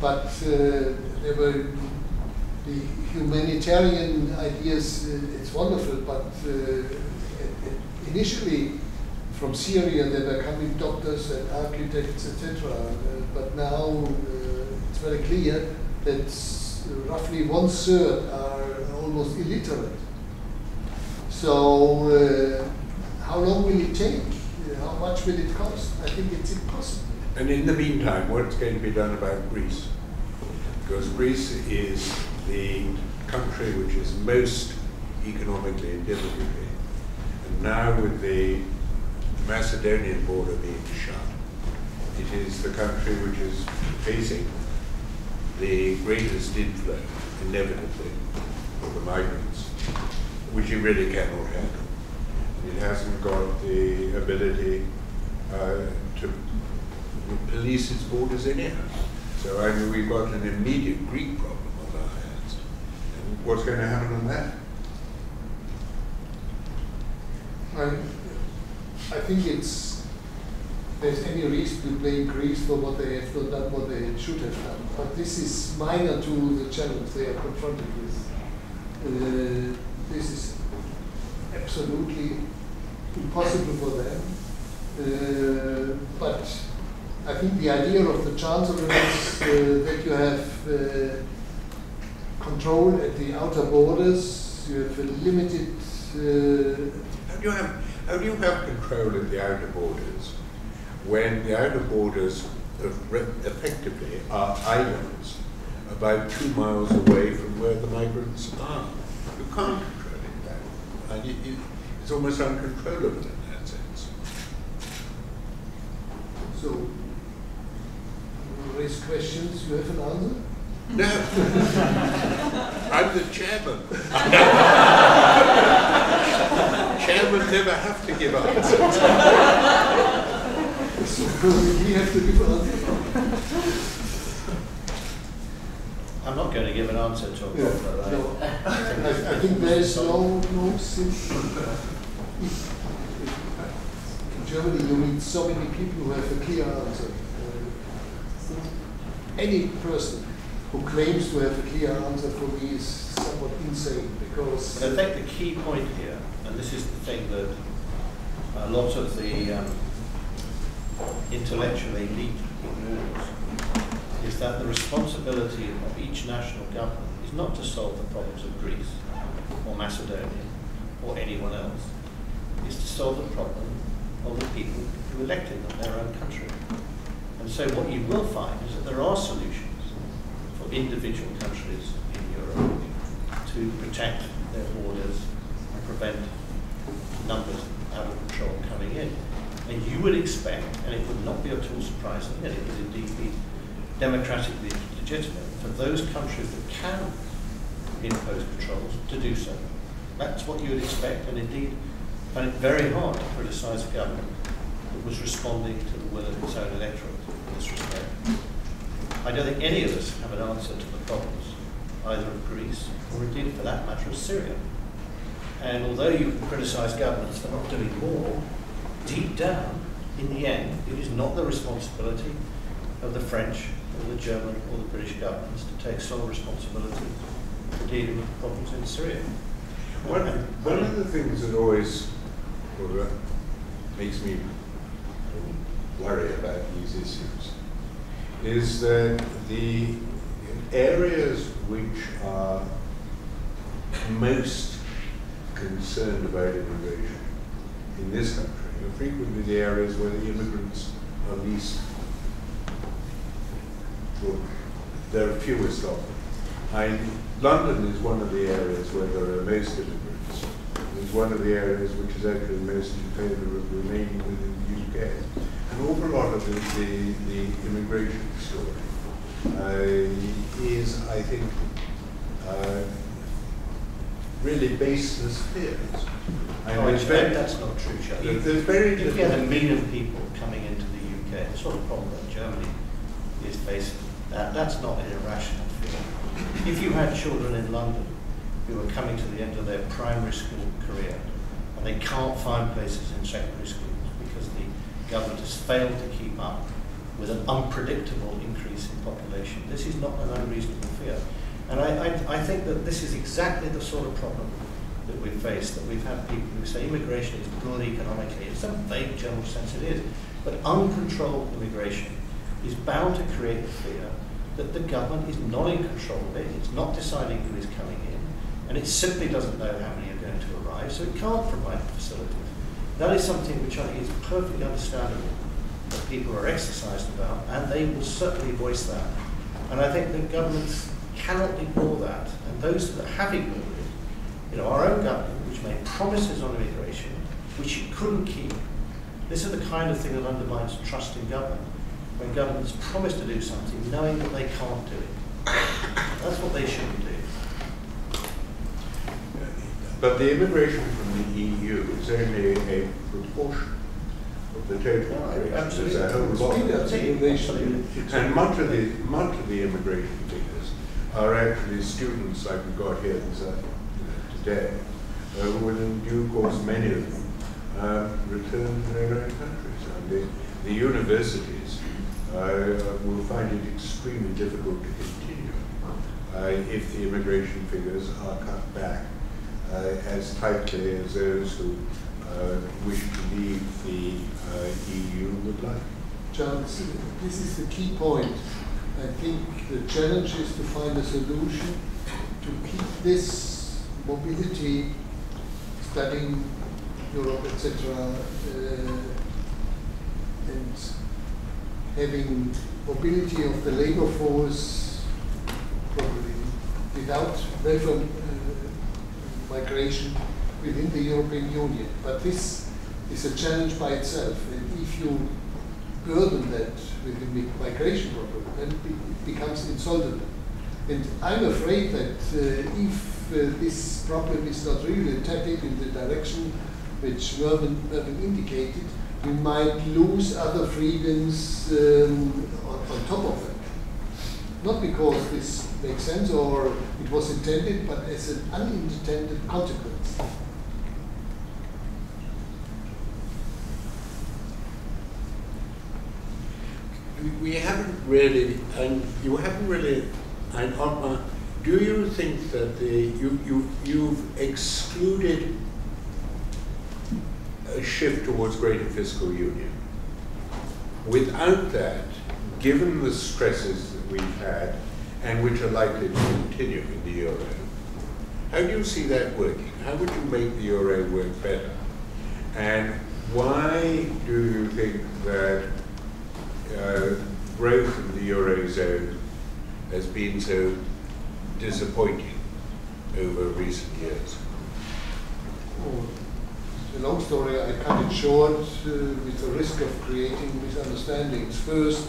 But uh, there were the humanitarian ideas, it's wonderful, but initially from Syria there were coming doctors and architects, etc. But now very clear that roughly one third are almost illiterate. So, uh, how long will it take? Uh, How much will it cost? I think it's impossible. And in the meantime, what's going to be done about Greece? Because Greece is the country which is most economically and difficultly. And now with the Macedonian border being shut, it is the country which is facing the greatest inflow, inevitably, of the migrants, which it really cannot handle. It hasn't got the ability uh, to police its borders anyhow. So I mean, we've got an immediate Greek problem on our hands. And what's going to happen on that? And I think it's there's any reason to blame Greece for what they have done, what they should have done. But this is minor to the challenge they are confronted with. Uh, this is absolutely impossible for them. Uh, but I think the idea of the chancellor is uh, that you have uh, control at the outer borders. You have a limited. Uh, How do you have, how do you have control at the outer borders when the outer borders effectively are islands about two miles away from where the migrants are? You can't control it that. And you, you, it's almost uncontrollable in that sense. So, raise questions, you have an answer? No. I'm the chairman. Chairman never have to give answers. So, we have to give an answer. I'm not going to give an answer to a Yeah, problem that I- no, I, I think there's no, no simple. In Germany, you meet so many people who have a clear answer. Uh, Any person who claims to have a clear answer for me is somewhat insane because. But I think the key point here, and this is the thing that a lot of the um, intellectual elite ignores, is that the responsibility of each national government is not to solve the problems of Greece or Macedonia or anyone else. is to solve the problem of the people who elected them, their own country. And so what you will find is that there are solutions for individual countries in Europe to protect their borders and prevent numbers out of control coming in. And you would expect, and it would not be at all surprising, and it would indeed be democratically legitimate for those countries that can impose controls to do so. That's what you would expect, and indeed, find it very hard to criticise a government that was responding to the will of its own electorate in this respect. I don't think any of us have an answer to the problems, either of Greece or indeed, for that matter, of Syria. And although you can criticise governments for not doing more, deep down, in the end, it is not the responsibility of the French or the German or the British governments to take sole responsibility for dealing with the problems in Syria. One, one of the things that always well, makes me worry about these issues is that the areas which are most concerned about immigration in this country frequently the areas where the immigrants are least, well, there are fewest of them. I, London is one of the areas where there are most immigrants. It's one of the areas which is actually most in favour of remaining within the UK. An awful lot of the, the, the immigration story uh, is, I think, uh, really baseless fears. And Oh, there's very- that's not true, Charlie. There's very If you had a million people coming into the UK, the sort of problem that Germany is facing, that, that's not an irrational fear. If you had children in London who are coming to the end of their primary school career and they can't find places in secondary schools because the government has failed to keep up with an unpredictable increase in population, this is not an unreasonable fear. And I, I, I think that this is exactly the sort of problem that we face, that we've had people who say immigration is good economically, in some vague general sense it is, but uncontrolled immigration is bound to create the fear that the government is not in control of it, it's not deciding who is coming in, and it simply doesn't know how many are going to arrive, so it can't provide the facilities. That is something which I think is perfectly understandable that people are exercised about, and they will certainly voice that. And I think that governments cannot ignore that, and those that have ignored it, you know, our own government, which made promises on immigration, which it couldn't keep. This is the kind of thing that undermines trust in government, when governments promise to do something knowing that they can't do it. That's what they shouldn't do. But the immigration from the EU is only a proportion of the total immigration. There's a whole lot. immigration. And much of the much of the immigration are actually students like we got here this, uh, today, uh, who will in due course, many of them, uh, return to their own countries. And the, the universities uh, will find it extremely difficult to continue uh, if the immigration figures are cut back uh, as tightly as those who wish to leave the EU would like. Charles, this is the key point. I think the challenge is to find a solution to keep this mobility, studying Europe, etc., uh, and having mobility of the labor force probably without welfare uh, migration within the European Union. But this is a challenge by itself, and if you burden that with the migration problem, then it becomes insoluble. And I'm afraid that uh, if uh, this problem is not really tackled in the direction which Mervyn, Mervyn indicated, we might lose other freedoms um, on, on top of that. Not because this makes sense or it was intended, but as an unintended consequence. We- haven't really, and you haven't really, and Otmar, do you think that the, you, you, you've excluded a shift towards greater fiscal union? Without that, given the stresses that we've had and which are likely to continue in the euro, how do you see that working? How would you make the euro work better? And why do you think that uh, growth in the Eurozone has been so disappointing over recent years? Oh, The long story, I cut it short uh, with the risk of creating misunderstandings. First,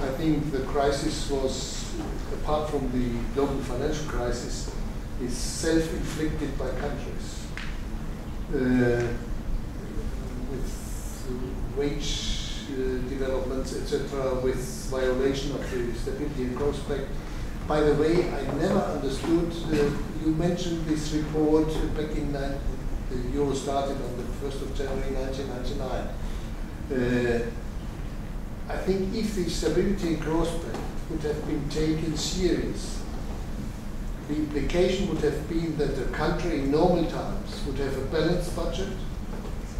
I think the crisis was, apart from the global financial crisis, is self-inflicted by countries. Uh, with wage developments, etc., with violation of the Stability and Growth Pact. By the way, I never understood, uh, you mentioned this report back in, the euro started on the 1st of January 1999. Uh, I think if the Stability and Growth Pact would have been taken serious, the implication would have been that the country in normal times would have a balanced budget,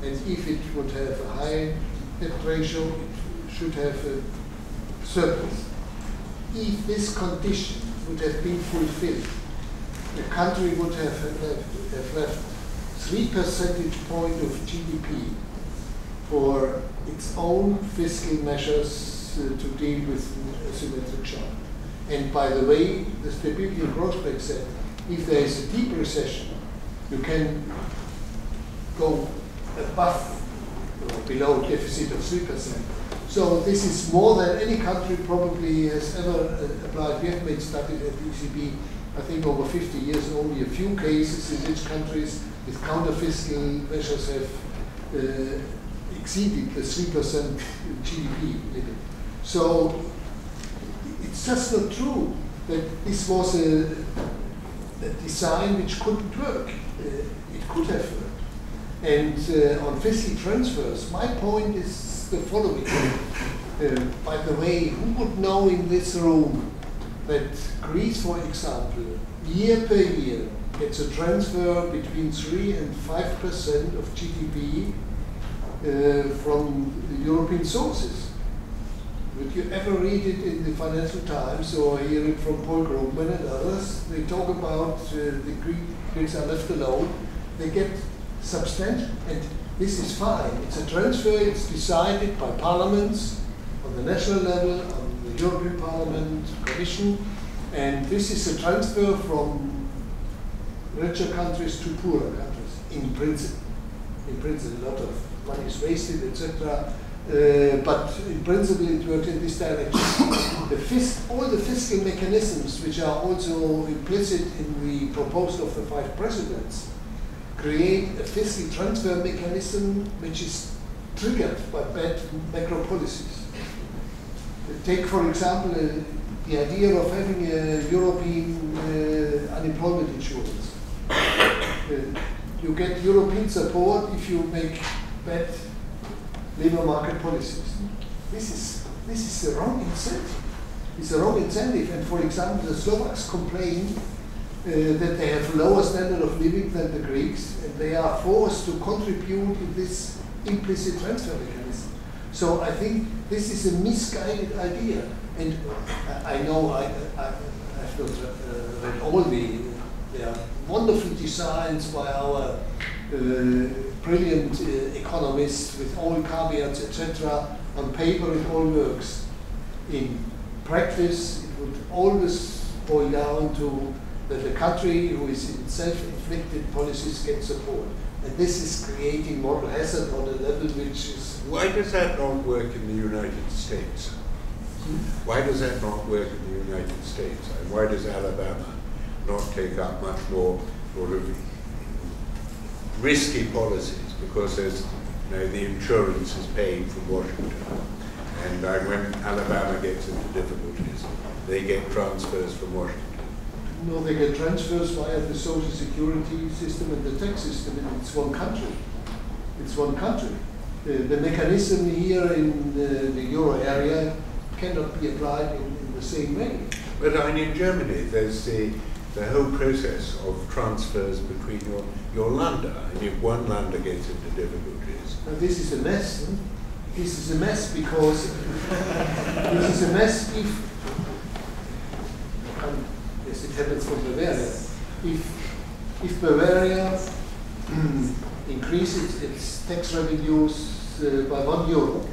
and if it would have a high debt ratio, should have a surplus. If this condition would have been fulfilled, the country would have left, have left three percentage point of GDP for its own fiscal measures uh, to deal with asymmetric shock. And by the way, the Stability and Growth Pact said, if there is a deep recession, you can go above below deficit of 3%. So this is more than any country probably has ever uh, applied. We have made studies at ECB, I think over 50 years, only a few cases in which countries with counter-fiscal measures have uh, exceeded the 3% GDP limit. So it's just not true that this was a, a design which couldn't work. Uh, it could have worked. And uh, on fiscal transfers, my point is the following. Uh, by the way, who would know in this room that Greece, for example, year per year gets a transfer between 3 and 5 percent of GDP uh, from European sources? Would you ever read it in the Financial Times or hear it from Paul Krugman and others? They talk about uh, the Greeks are left alone. They get substantial, and this is fine. It's a transfer, it's decided by parliaments on the national level, on the European Parliament, Commission, and this is a transfer from richer countries to poorer countries, in principle. In principle, a lot of money is wasted, etc. Uh, but in principle, it works in this direction. the all the fiscal mechanisms, which are also implicit in the proposal of the five presidents, create a fiscal transfer mechanism which is triggered by bad macro policies. Take, for example, uh, the idea of having a European uh, unemployment insurance. Uh, you get European support if you make bad labor market policies. This is this is the wrong incentive. It's a wrong incentive. And for example, the Slovaks complain that they have lower standard of living than the Greeks, and they are forced to contribute in this implicit transfer mechanism. So I think this is a misguided idea. And I, I know I, I, I've not uh, read all the, wonderful designs by our uh, brilliant uh, economists with all caveats, etc. On paper, it all works. In practice, it would always boil down to that the country who is in self-inflicted policies gets support. And this is creating moral hazard on a level which is. Why does that not work in the United States? Why does that not work in the United States? And why does Alabama not take up much more sort of risky policies? Because there's, you know, the insurance is paid from Washington. And uh, when Alabama gets into difficulties, they get transfers from Washington. No, they get transfers via the social security system and the tax system, and it's one country. It's one country. Uh, the mechanism here in the, the euro area cannot be applied in, in the same way. But I mean, in Germany, there's the, the whole process of transfers between your, your Länder. And if one Länder gets into difficulties, Now, this is a mess. hmm? This is a mess because this is a mess if, um, yes, it happens for Bavaria. If, if Bavaria increases its tax revenues uh, by one euro,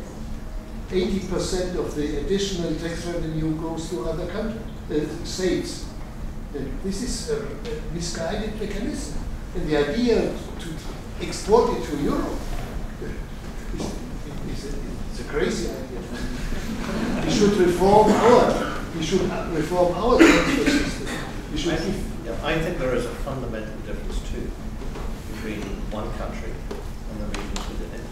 80% of the additional tax revenue goes to other countries, uh, states. Uh, this is a, a misguided mechanism. And the idea to export it to Europe is, is, a, is a crazy idea. We should reform our, we should reform our transfer should I think, yeah, I think there is a fundamental difference too between one country and the regions within it,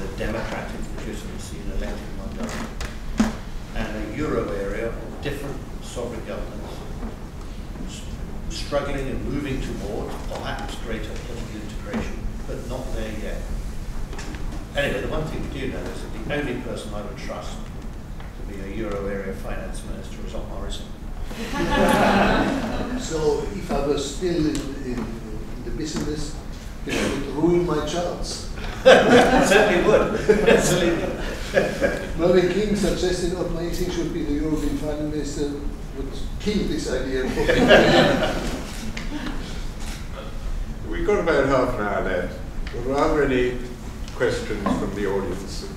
the democratic legitimacy in electing one government, and a euro area of different sovereign governments struggling and moving towards perhaps greater political integration, but not there yet. Anyway, the one thing we do know is that the only person I would trust to be a euro area finance minister is Otmar Issing. So if I was still in, in, in the business, it would ruin my chance. Certainly would. Certainly would. Mervyn King suggested Otmar Issing should be the European Finance Minister would kill this idea. We've got about half an hour left. Are there any questions from the audience that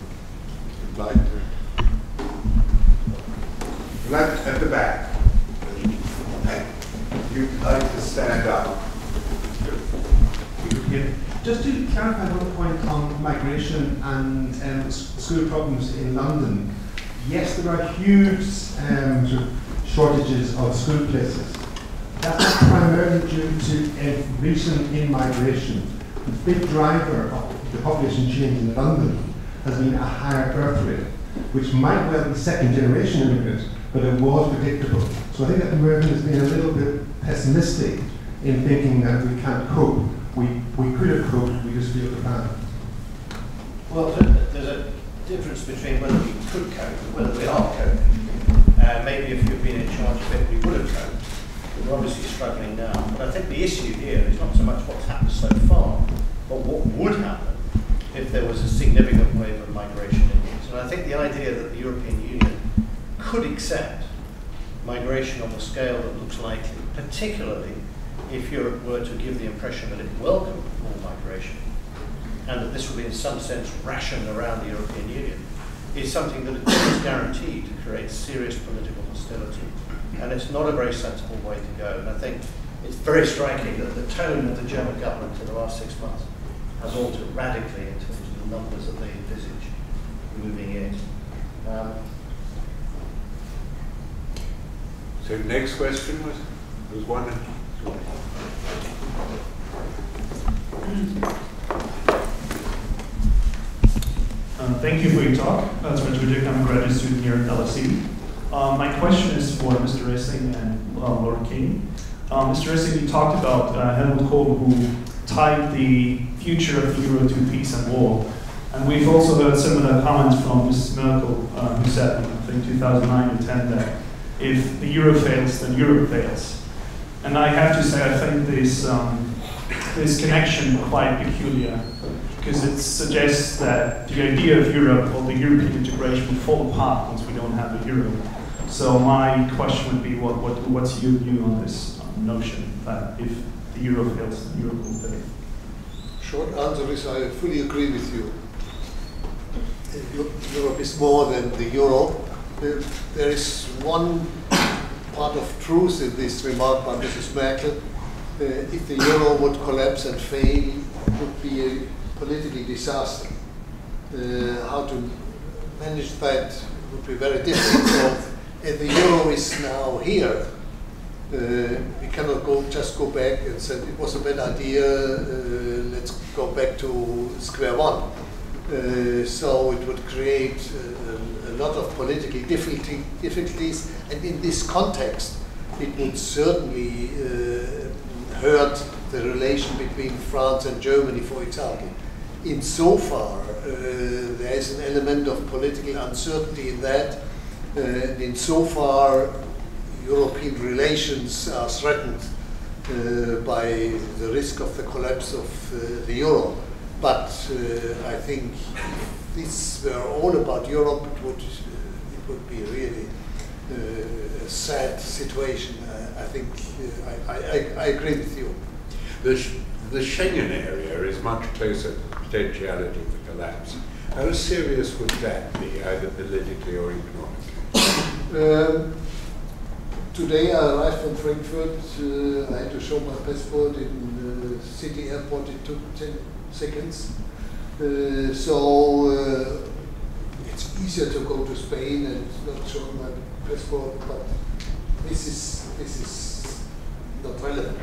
you'd like to? Left at the back. You'd like to stand up. Just to clarify one point on migration and um, school problems in London. Yes, there are huge um, shortages of school places. That's primarily due to recent in-migration. The big driver of the population change in London has been a higher birth rate, which might well be second-generation immigrants, but it was predictable. So I think that Mervyn has been a little bit pessimistic in thinking that we can't cope. We, we could have coped, we just failed to plan. Well, there's a difference between whether we could cope and whether we are coping. Uh, maybe if you'd been in charge of it, we would have coped. But we're obviously struggling now. But I think the issue here is not so much what's happened so far, but what would happen if there was a significant wave of migration inwards. And I think the idea that the European Union could accept migration on the scale that looks likely, particularly if Europe were to give the impression that it welcomed all migration, and that this would be in some sense rationed around the European Union, is something that is guaranteed to create serious political hostility. And it's not a very sensible way to go. And I think it's very striking that the tone of the German government in the last six months has altered radically in terms of the numbers that they envisage moving in. Um, So next question was, was one. Um, thank you for your talk. Sven Tudik, I'm a graduate student here at LSE. Um, my question is for Mr. Issing and uh, Lord King. Um, Mr. Issing, you talked about uh, Helmut Kohl who tied the future of the euro to peace and war. And we've also heard similar comments from Mrs. Merkel, uh, who said in, I think, 2009 or 10 that if the euro fails, then Europe fails. And I have to say, I think this, um, this connection quite peculiar because it suggests that the idea of Europe or the European integration will fall apart once we don't have a euro. So my question would be, what, what, what's your view on this notion that if the euro fails, Europe will fail? Short answer is I fully agree with you. Europe is more than the euro. There there is one part of truth in this remark by Mrs. Merkel. Uh, if the euro would collapse and fail, it would be a political disaster. Uh, how to manage that would be very difficult. So, and the euro is now here. Uh, we cannot go just go back and say it was a bad idea. Uh, let's go back to square one. Uh, so it would create uh, lot of political difficulties, and in this context, it would certainly uh, hurt the relation between France and Germany, for example. Insofar, uh, there is an element of political uncertainty in that, uh, and insofar, European relations are threatened uh, by the risk of the collapse of uh, the euro. But uh, I think this were all about Europe, it would, uh, it would be really uh, a sad situation. I, think uh, I, I, I agree with you. The, the Schengen area is much closer to the potentiality for collapse. How serious would that be, either politically or economically? Um, today I arrived from Frankfurt. Uh, I had to show my passport in the city airport. It took 10 seconds. Uh, so uh, it's easier to go to Spain and not show my passport, but this is, this is not relevant.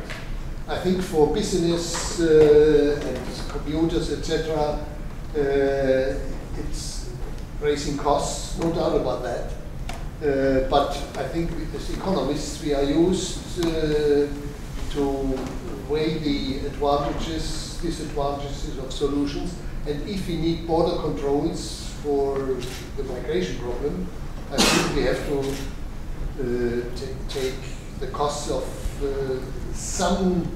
I think for business uh, and commuters, etc., it's raising costs, no doubt about that. But I think as economists we are used to weigh the advantages, disadvantages of solutions. And if we need border controls for the migration problem, I think we have to uh, ta- take the costs of uh, some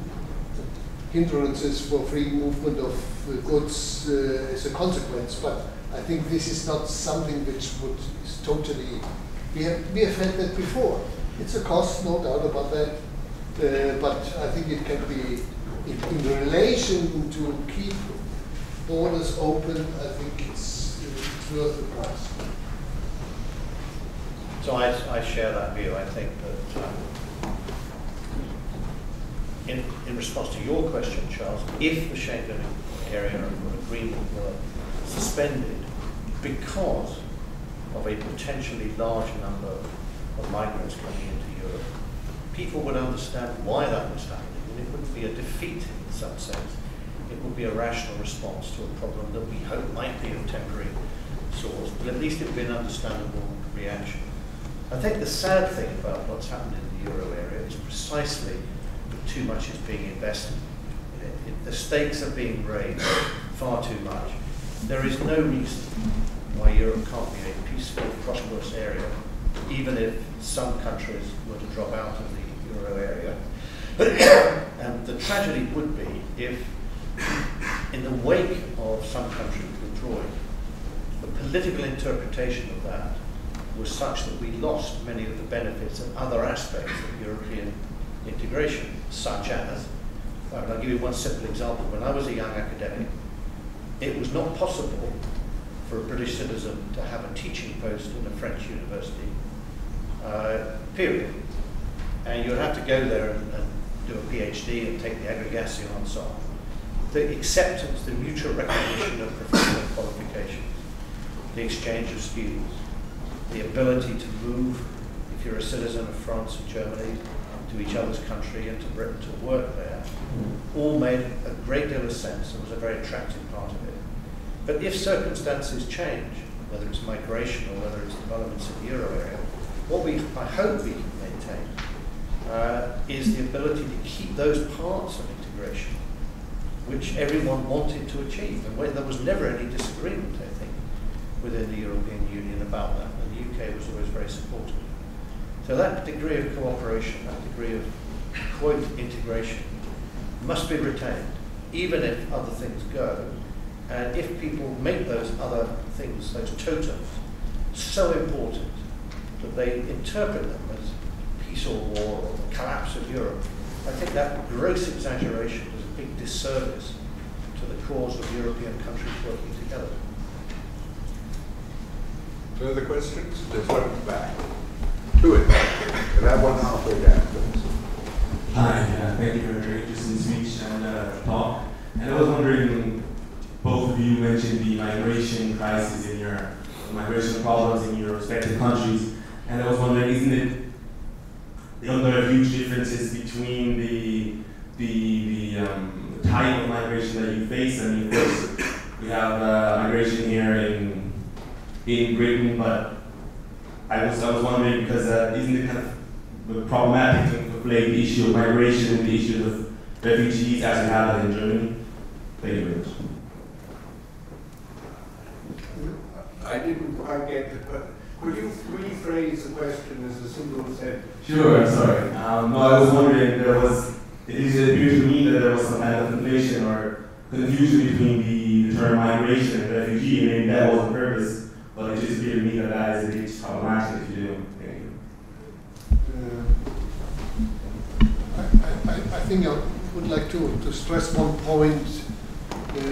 hindrances for free movement of uh, goods uh, as a consequence. But I think this is not something which would is totally. We have we have had that before. It's a cost, no doubt about that. Uh, but I think it can be in, in relation to keep borders open. I think it's, it's worth the price. So I, I share that view. I think that um, in, in response to your question, Charles, if the Schengen area agreement were suspended because of a potentially large number of migrants coming into Europe, people would understand why that was happening, and it wouldn't be a defeat in some sense. Would be a rational response to a problem that we hope might be of temporary source, but at least it would be an understandable reaction. I think the sad thing about what's happened in the euro area is precisely that too much is being invested. the stakes are being raised far too much. There is no reason why Europe can't be a peaceful, prosperous area, even if some countries were to drop out of the euro area. and the tragedy would be if, in the wake of some countries withdrawing, the political interpretation of that was such that we lost many of the benefits and other aspects of European integration, such as, I'll give you one simple example. When I was a young academic, it was not possible for a British citizen to have a teaching post in a French university, uh, period. And you would have to go there and, and do a PhD and take the agrégation and so on. The acceptance, the mutual recognition of professional qualifications, the exchange of students, the ability to move, if you're a citizen of France or Germany, to each other's country and to Britain to work there, all made a great deal of sense and was a very attractive part of it. But if circumstances change, whether it's migration or whether it's developments in the euro area, what we, I hope we can maintain uh, is the ability to keep those parts of integration which everyone wanted to achieve. And there was never any disagreement, I think, within the European Union about that. And the UK was always very supportive. So that degree of cooperation, that degree of quote integration must be retained, even if other things go. And if people make those other things, those totems, so important that they interpret them as peace or war or the collapse of Europe, I think that gross exaggeration disservice to the cause of European countries working together. Further questions? There's one at the back. To it. And that one halfway down, please. Hi, uh, thank you for a very interesting speech and uh, talk. And I was wondering, both of you mentioned the migration crisis in your migration problems in your respective countries, and I was wondering, isn't it aren't there huge differences between the the, the um, type of migration that you face? I mean, of course, we have uh, migration here in in Britain, but I was I was wondering because uh, isn't it kind of the problematic to conflate the issue of migration with the issue of refugees as we have it in Germany? Thank you very much. I didn't quite get it, but could you rephrase the question as a single sentence? Sure, I'm sorry. Um, no, I was wondering if there was, it appears to me that there was some kind of conflation or confusion between the, the term migration and refugee, and maybe that was on purpose, but it just appeared to me that that is a bit problematic if you do. Thank you. Uh, I, I, I think I would like to, to stress one point, uh,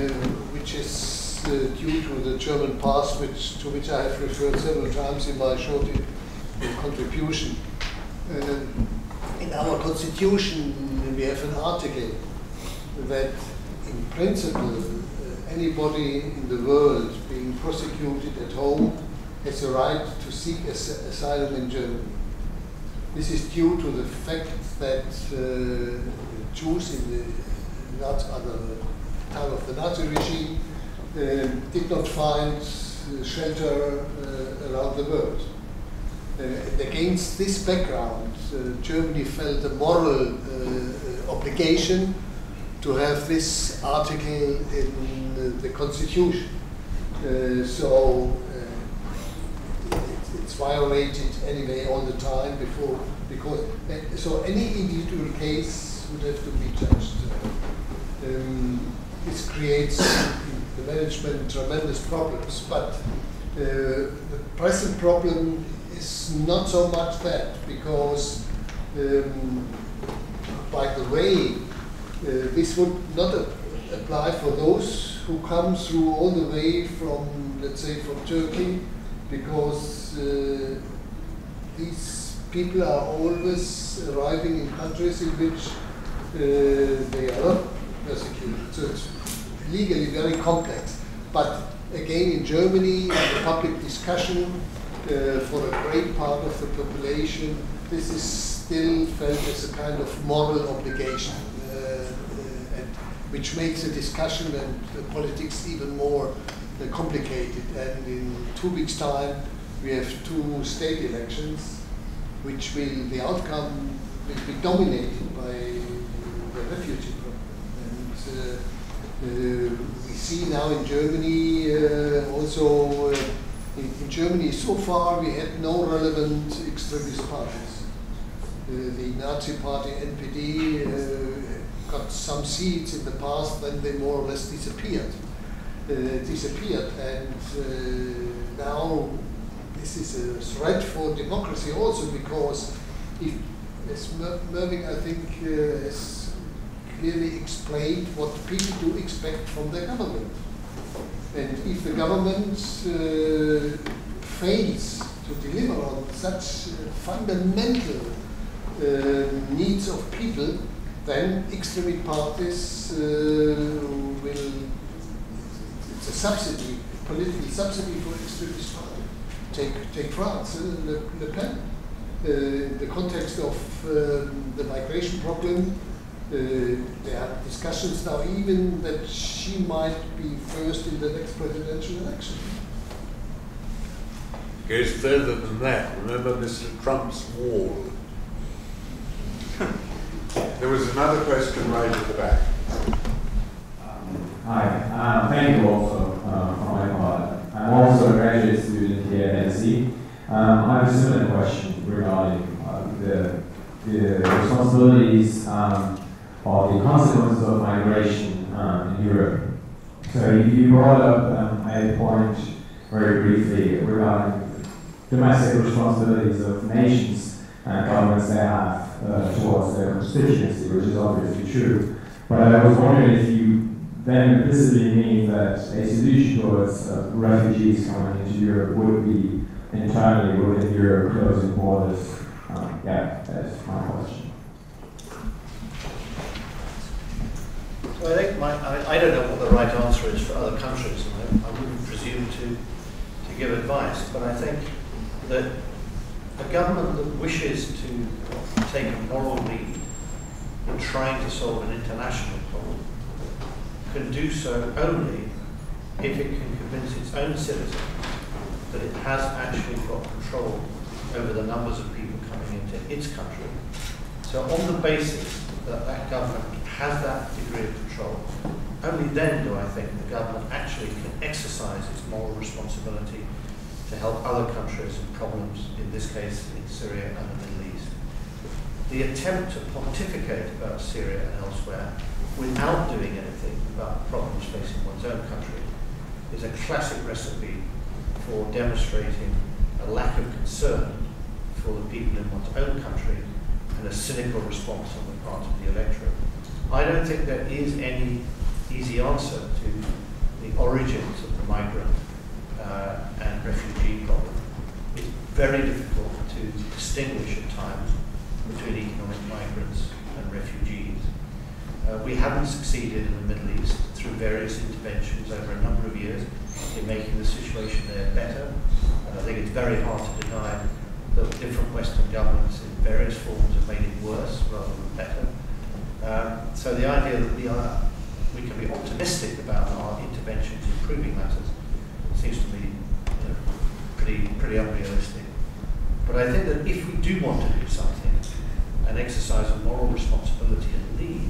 which is uh, due to the German past, which, to which I have referred several times in my short contribution. Uh, in our constitution, we have an article that, in principle, uh, anybody in the world being prosecuted at home has a right to seek as- asylum in Germany. This is due to the fact that uh, Jews in the the time of the Nazi regime uh, did not find uh, shelter uh, around the world. Uh, against this background, Germany felt a moral uh, uh, obligation to have this article in uh, the constitution. Uh, so uh, it- it's violated anyway all the time before, because, uh, so any individual case would have to be judged. uh, Um, this creates the management tremendous problems, but uh, the present problem is not so much that because, um, by the way, uh, this would not apply for those who come through all the way from, let's say, from Turkey, because uh, these people are always arriving in countries in which uh, they are not persecuted. So it's legally very complex. But again, in Germany, in the public discussion, uh, for a great part of the population, this is still felt as a kind of moral obligation, uh, uh, and which makes the discussion and the politics even more uh, complicated. And in two weeks' time, we have two state elections, which will the outcome will be dominated by the refugee problem. And uh, uh, we see now in Germany uh, also. In, in Germany, so far, we had no relevant extremist parties. Uh, the Nazi party NPD uh, got some seats in the past, then they more or less disappeared. Uh, disappeared, and uh, now this is a threat for democracy also because if, as Mer- Mervyn, I think, uh, has clearly explained what people do expect from their government. And if the government uh, fails to deliver on such uh, fundamental uh, needs of people, then extremist parties will. It's a subsidy, political subsidy for extremist parties. Take take France, Le, Le Pen. Uh, in the context of um, the migration problem, there are discussions now even that she might be first in the next presidential election. It Goes further than that. Remember Mr. Trump's wall. there was another question right at the back. Hi, um, thank you also uh, for my part. I'm also a graduate student here at LSE. Um, I have a similar question regarding uh, the, the responsibilities um, or the consequences of migration um, in Europe. So you, brought up um, a point very briefly regarding domestic responsibilities of nations and governments they have uh, towards their constituency, which is obviously true. But I was wondering if you then implicitly mean that a solution towards uh, refugees coming into Europe would be entirely within Europe closing borders. Um, yeah, that's my question. I think my, I, I don't know what the right answer is for other countries, and I, I wouldn't presume to, to give advice, but I think that a government that wishes to take a moral lead in trying to solve an international problem can do so only if it can convince its own citizens that it has actually got control over the numbers of people coming into its country. So on the basis that that government has that degree of control, only then do I think the government actually can exercise its moral responsibility to help other countries and problems, in this case in Syria and the Middle East. The attempt to pontificate about Syria and elsewhere without doing anything about problems facing one's own country is a classic recipe for demonstrating a lack of concern for the people in one's own country and a cynical response on the part of the electorate. I don't think there is any easy answer to the origins of the migrant uh, and refugee problem. It's very difficult to distinguish at times between economic migrants and refugees. Uh, we haven't succeeded in the Middle East through various interventions over a number of years in making the situation there better. And I think it's very hard to deny that different Western governments in various forms have made it worse rather than better. Um, so the idea that we are we can be optimistic about our interventions improving matters seems to me you know, pretty pretty unrealistic. But I think that if we do want to do something and exercise a moral responsibility and lead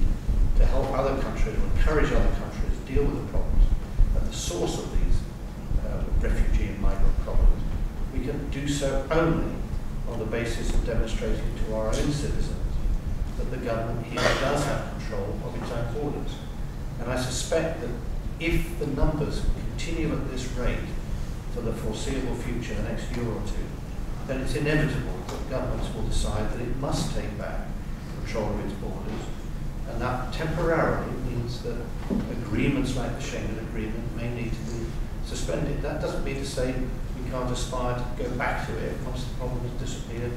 to help other countries or encourage other countries to deal with the problems at the source of these uh, refugee and migrant problems, we can do so only on the basis of demonstrating to our own citizens that the government here does have control of its own borders. And I suspect that if the numbers continue at this rate for the foreseeable future, the next year or two, then it's inevitable that governments will decide that it must take back control of its borders. And that temporarily means that agreements like the Schengen Agreement may need to be suspended. That doesn't mean to say we can't aspire to go back to it once the problem has disappeared,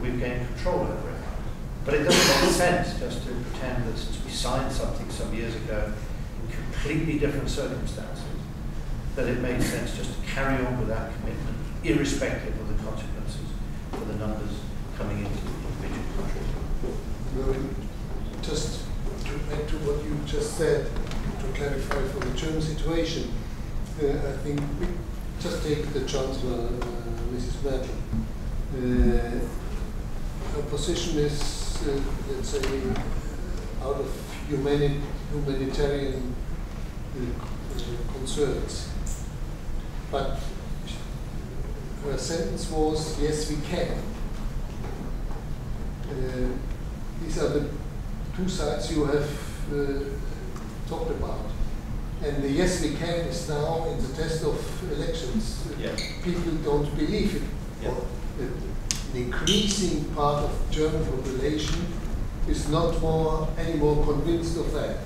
we've gained control over it. But it doesn't make sense just to pretend that since we signed something some years ago in completely different circumstances, that it makes sense just to carry on with that commitment, irrespective of the consequences for the numbers coming into the individual countries. Just to add to what you just said, to clarify for the German situation, uh, I think we just take the Chancellor, uh, Mrs. Merkel. Uh, her position is, uh, let's say, out of humani- humanitarian uh, uh, concerns. But her sentence was, yes, we can. Uh, these are the two sides you have uh, talked about. And the yes, we can is now in the test of elections. Yeah. People don't believe it. Yeah. Uh, An increasing part of German population is not more any more convinced of that.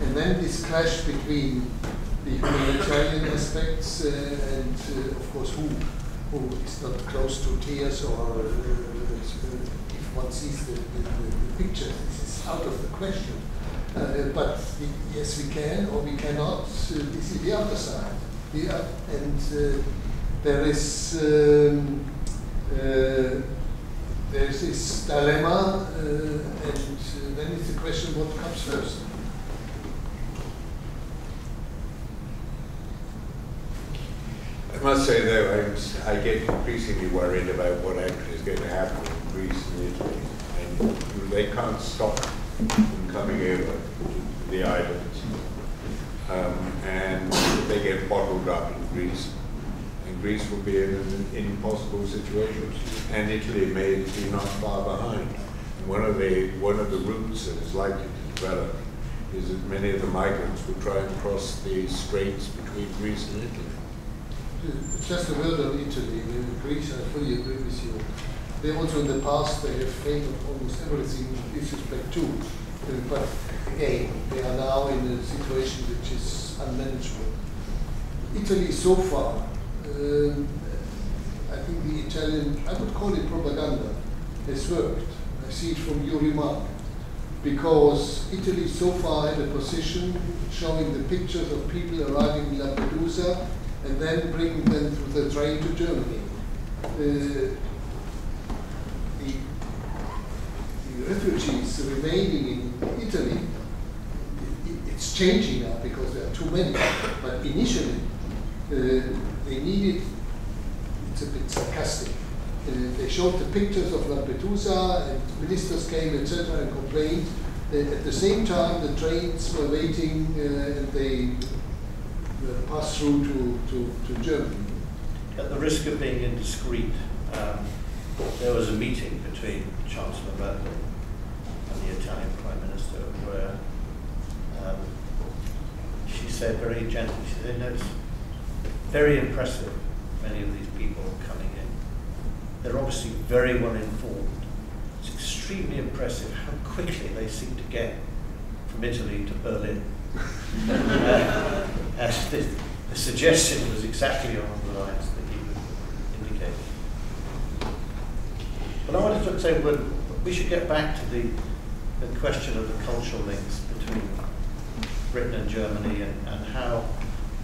And then this clash between the humanitarian aspects uh, and, uh, of course, who who is not close to tears or uh, if one sees the, the, the, the picture, this is out of the question. Uh, but the, yes, we can or we cannot. Uh, this is the other side. The, uh, and uh, there is um, uh, there's this dilemma, uh, and uh, then it's the question what comes first. I must say though, I'm, I get increasingly worried about what actually is going to happen in Greece and Italy. And they can't stop from coming over to the islands. Um, and they get bottled up in Greece. Greece will be in an impossible situation. And Italy may be not far behind. One of the, one of the routes that is likely to develop is that many of the migrants will try and cross the straits between Greece and Italy. Just a word on Italy. In Greece, I fully agree with you. They also in the past they have failed almost everything in this respect too. Uh, but again, they are now in a situation which is unmanageable. Italy so far, I think the Italian, I would call it propaganda, has worked. I see it from your remark. Because Italy so far had a position showing the pictures of people arriving in Lampedusa and then bringing them through the train to Germany. Uh, the, the refugees remaining in Italy, i- it's changing now because there are too many. But initially, they needed, it's a bit sarcastic, uh, they showed the pictures of Lampedusa and ministers came, etc., and complained. Uh, at the same time, the trains were waiting uh, and they uh, passed through to, to, to Germany. At the risk of being indiscreet, um, there was a meeting between Chancellor Merkel and the Italian Prime Minister where um, she said very gently, she said, no, very impressive, many of these people coming in. They're obviously very well informed. It's extremely impressive how quickly they seem to get from Italy to Berlin. uh, and the, the suggestion was exactly on the lines that you indicated. But I wanted to say well, we should get back to the, the question of the cultural links between Britain and Germany and, and how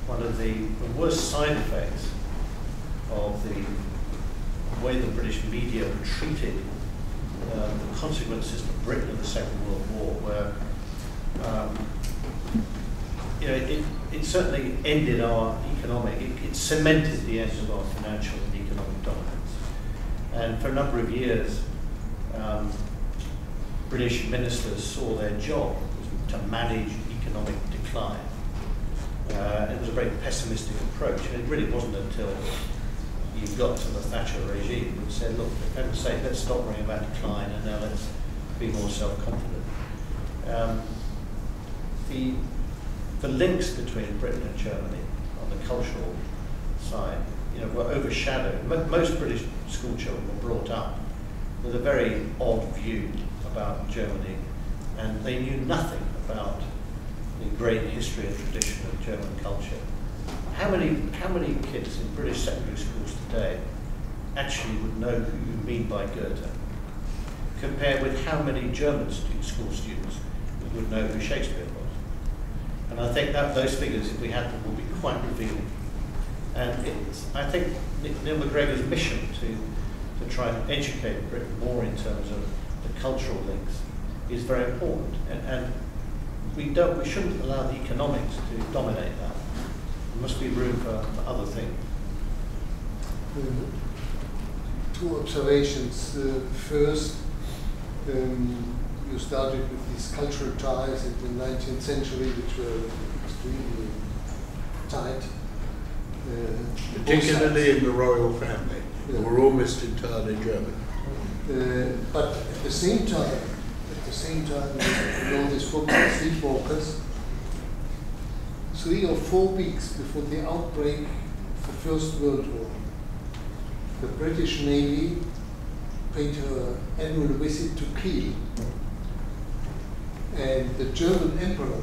one of the, the worst side effects of the way the British media treated um, the consequences for Britain of the Second World War, where um, you know, it, it certainly ended our economic, it, it cemented the end of our financial and economic dominance. And for a number of years, um, British ministers saw their job to manage economic decline. Uh, it was a very pessimistic approach, and it really wasn't until you got to the Thatcher regime that said, look, let's stop worrying about decline and now let's be more self-confident. Um, the the links between Britain and Germany on the cultural side, you know, were overshadowed. Mo- most British school children were brought up with a very odd view about Germany, and they knew nothing about the great history and tradition of German culture. How many, how many kids in British secondary schools today actually would know who you mean by Goethe, compared with how many German stu- school students would know who Shakespeare was? And I think that those figures, if we had them, would be quite revealing. And I think Neil MacGregor's mission to, to try and educate Britain more in terms of the cultural links is very important. And, and we don't, we shouldn't allow the economics to dominate that. There must be room for, for other things. Um, two observations. Uh, first, um, you started with these cultural ties in the 19th century, which were extremely tight. Uh, Particularly in the royal family, Yeah. who were almost entirely German. Uh, but at the same time, at the same time, know this book, Sleepwalkers, three or four weeks before the outbreak of the First World War, the British Navy paid her annual visit to Kiel. And the German Emperor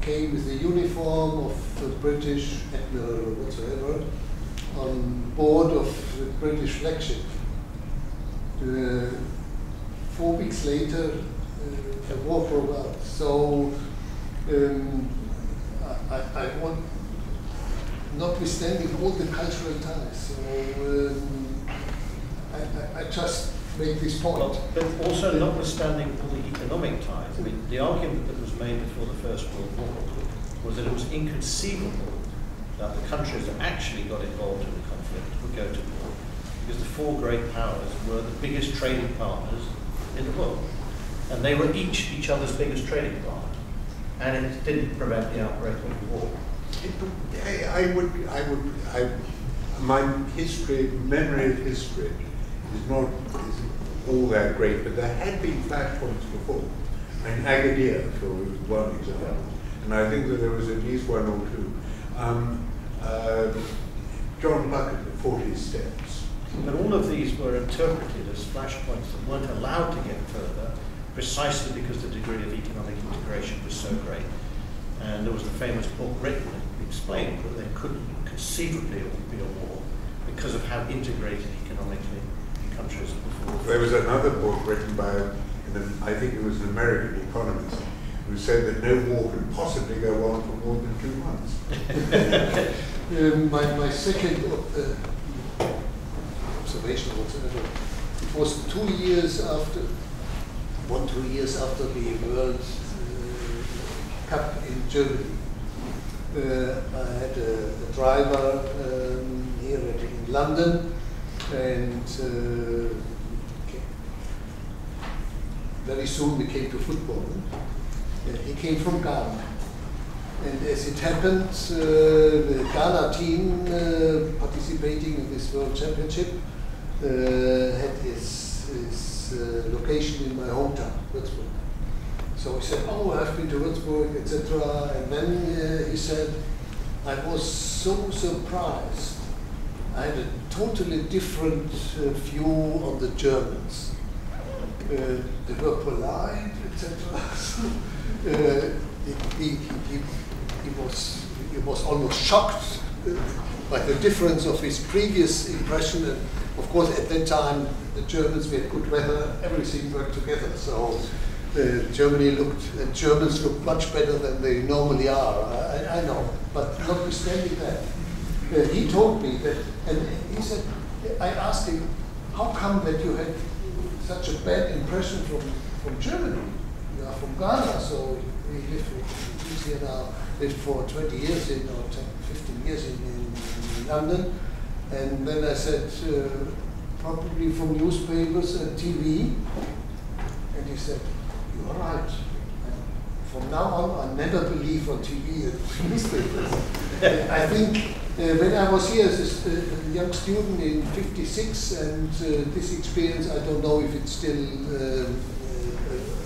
came with the uniform of the British admiral or whatsoever on board of the British flagship. Four weeks later, uh, the war broke out. So um, I, I, want, notwithstanding all the cultural ties, so um, I, I, I just make this point. Well, but also notwithstanding all the economic ties, I mean, the argument that was made before the First World War was that it was inconceivable that the countries that actually got involved in the conflict would go to war, because the four great powers were the biggest trading partners in the world, and they were each each other's biggest trading partner, and it didn't prevent the outbreak of the war. I, I would, I would, I, my history, memory of history is not is all that great, but there had been flashpoints before. I mean, Agadir, for one example, and I think that there was at least one or two. Um, uh, John the 40 Steps. But all of these were interpreted as flashpoints that weren't allowed to get further, precisely because the degree of economic integration was so great. And there was the famous book written that explained that there couldn't conceivably be a war because of how integrated economically the countries were before. There was another book written by, an, I think it was an American economist, who said that no war could possibly go on for more than two months. Um, my, my second uh, observation whatsoever, it was two years after, one, two years after the World uh, Cup in Germany. Uh, I had a, a driver um, here in London and uh, very soon we came to football. Uh, he came from Ghana. And as it happened, uh, the Ghana team uh, participating in this World Championship uh, had his, its uh, location in my hometown, Würzburg. So he said, "Oh, I've been to Würzburg, etc." And then uh, he said, "I was so surprised. I had a totally different uh, view on the Germans. Uh, they were polite, etc." uh, he, he, he, he was he was almost shocked uh, by the difference of his previous impression. And of course, at that time, the Germans we had good weather, everything worked together. So uh, Germany looked, and Germans looked much better than they normally are. I, I know, but notwithstanding that, uh, he told me that, and he said, I asked him, how come that you had such a bad impression from, from Germany? You are from Ghana, so we live he's here now, lived for 20 years in, or 10, 15 years in, in, in London. And then I said, uh, probably from newspapers and TV. And he said, you are right. From now on, I never believe on TV and newspapers. I think uh, when I was here as a, st- a young student in 56 and uh, this experience, I don't know if it's still uh,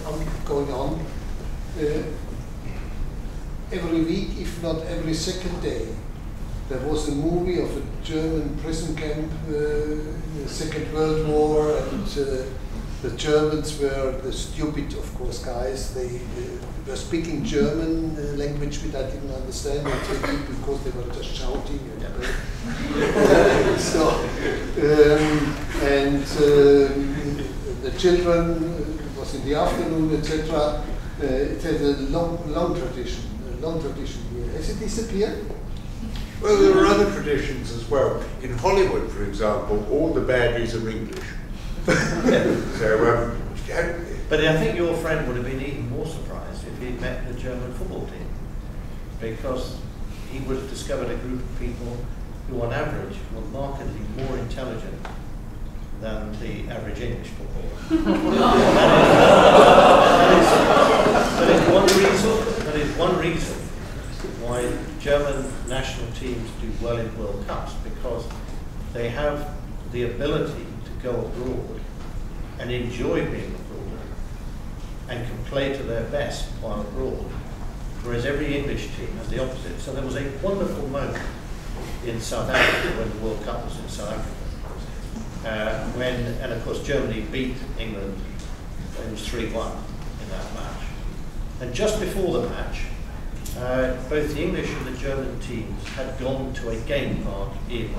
uh, going on. Uh, every week, if not every second day, there was a movie of a German prison camp uh, in the Second World War, and uh, the Germans were the stupid, of course, guys. They uh, were speaking German uh, language, which I didn't understand until because they were just shouting. And, so, um, and um, the children was in the afternoon, etc. Uh, it had a long, long tradition, a long tradition here. Has it disappeared? Well, there are other traditions as well. In Hollywood, for example, all the baddies are English. so, um, But I think your friend would have been even more surprised if he'd met the German football team. Because he would have discovered a group of people who, on average, were markedly more intelligent than the average English footballer. that, is, that is one reason. That is one reason why German national teams do well in World Cups because they have the ability to go abroad and enjoy being abroad and can play to their best while abroad, whereas every English team has the opposite. So there was a wonderful moment in South Africa when the World Cup was in South Africa, uh, when, and of course Germany beat England, it was 3-1 in that match. And just before the match, uh, both the English and the German teams had gone to a game park in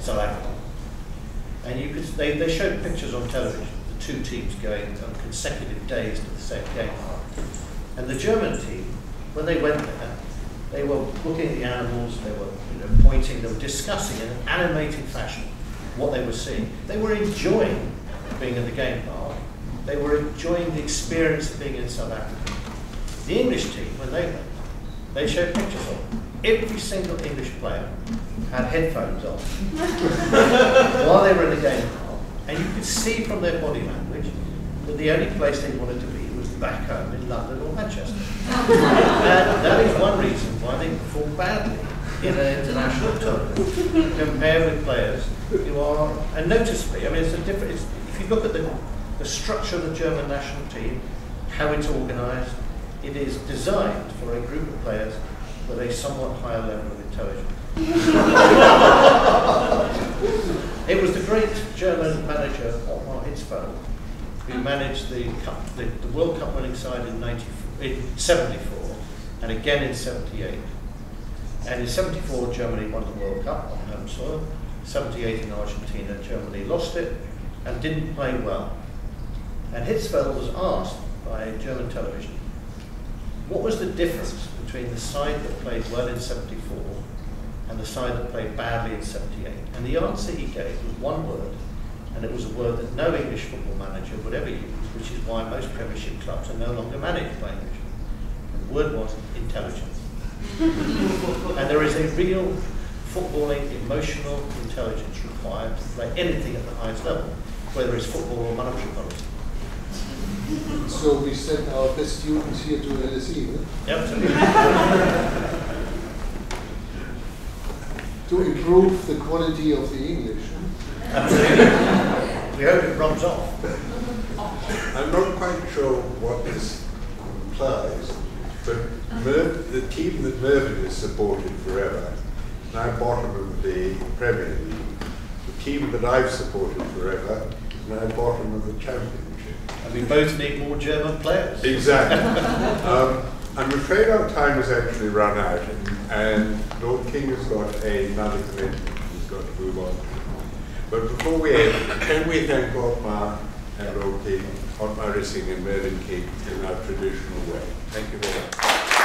South Africa. And you could, they, they showed pictures on television, of the two teams going on consecutive days to the same game park. And the German team, when they went there, they were looking at the animals, they were you know, pointing, they were discussing in an animated fashion what they were seeing. They were enjoying being in the game park. They were enjoying the experience of being in South Africa. The English team, when they went, they showed pictures of. Every single English player had headphones on while they were in the game and you could see from their body language that the only place they wanted to be was back home in London or Manchester. and that is one reason why they perform badly in an international tournament compared with players who are, and noticeably, I mean, it's a different, it's, if you look at the, the structure of the German national team, how it's organised, it is designed for a group of players with a somewhat higher level of intelligence. it was the great German manager Ottmar Hitzfeld who managed the, cup, the, the World Cup winning side in, 90, in 74 and again in 78. And in 74, Germany won the World Cup on home soil. 78 in Argentina, Germany lost it and didn't play well. And Hitzfeld was asked by German television what was the difference between the side that played well in 74 and the side that played badly in 78? And the answer he gave was one word, and it was a word that no English football manager would ever use, which is why most Premiership clubs are no longer managed by English. And the word was intelligence. and there is a real footballing emotional intelligence required to play anything at the highest level, whether it's football or monetary policy. So we send our best students here to LSE, huh? Absolutely. to improve the quality of the English. Absolutely. we hope it rubs off. I'm not quite sure what this implies, but Mer- the team that Mervyn has supported forever, now bottom of the Premier League. The team that I've supported forever is now bottom of the Championship. And we both need more German players. Exactly. um, I'm afraid our time has actually run out, and, Lord King has got another commitment he's got to move on. But before we end, can we thank Otmar and Lord King, Otmar Issing and Mervyn King in our traditional way? Thank you very much.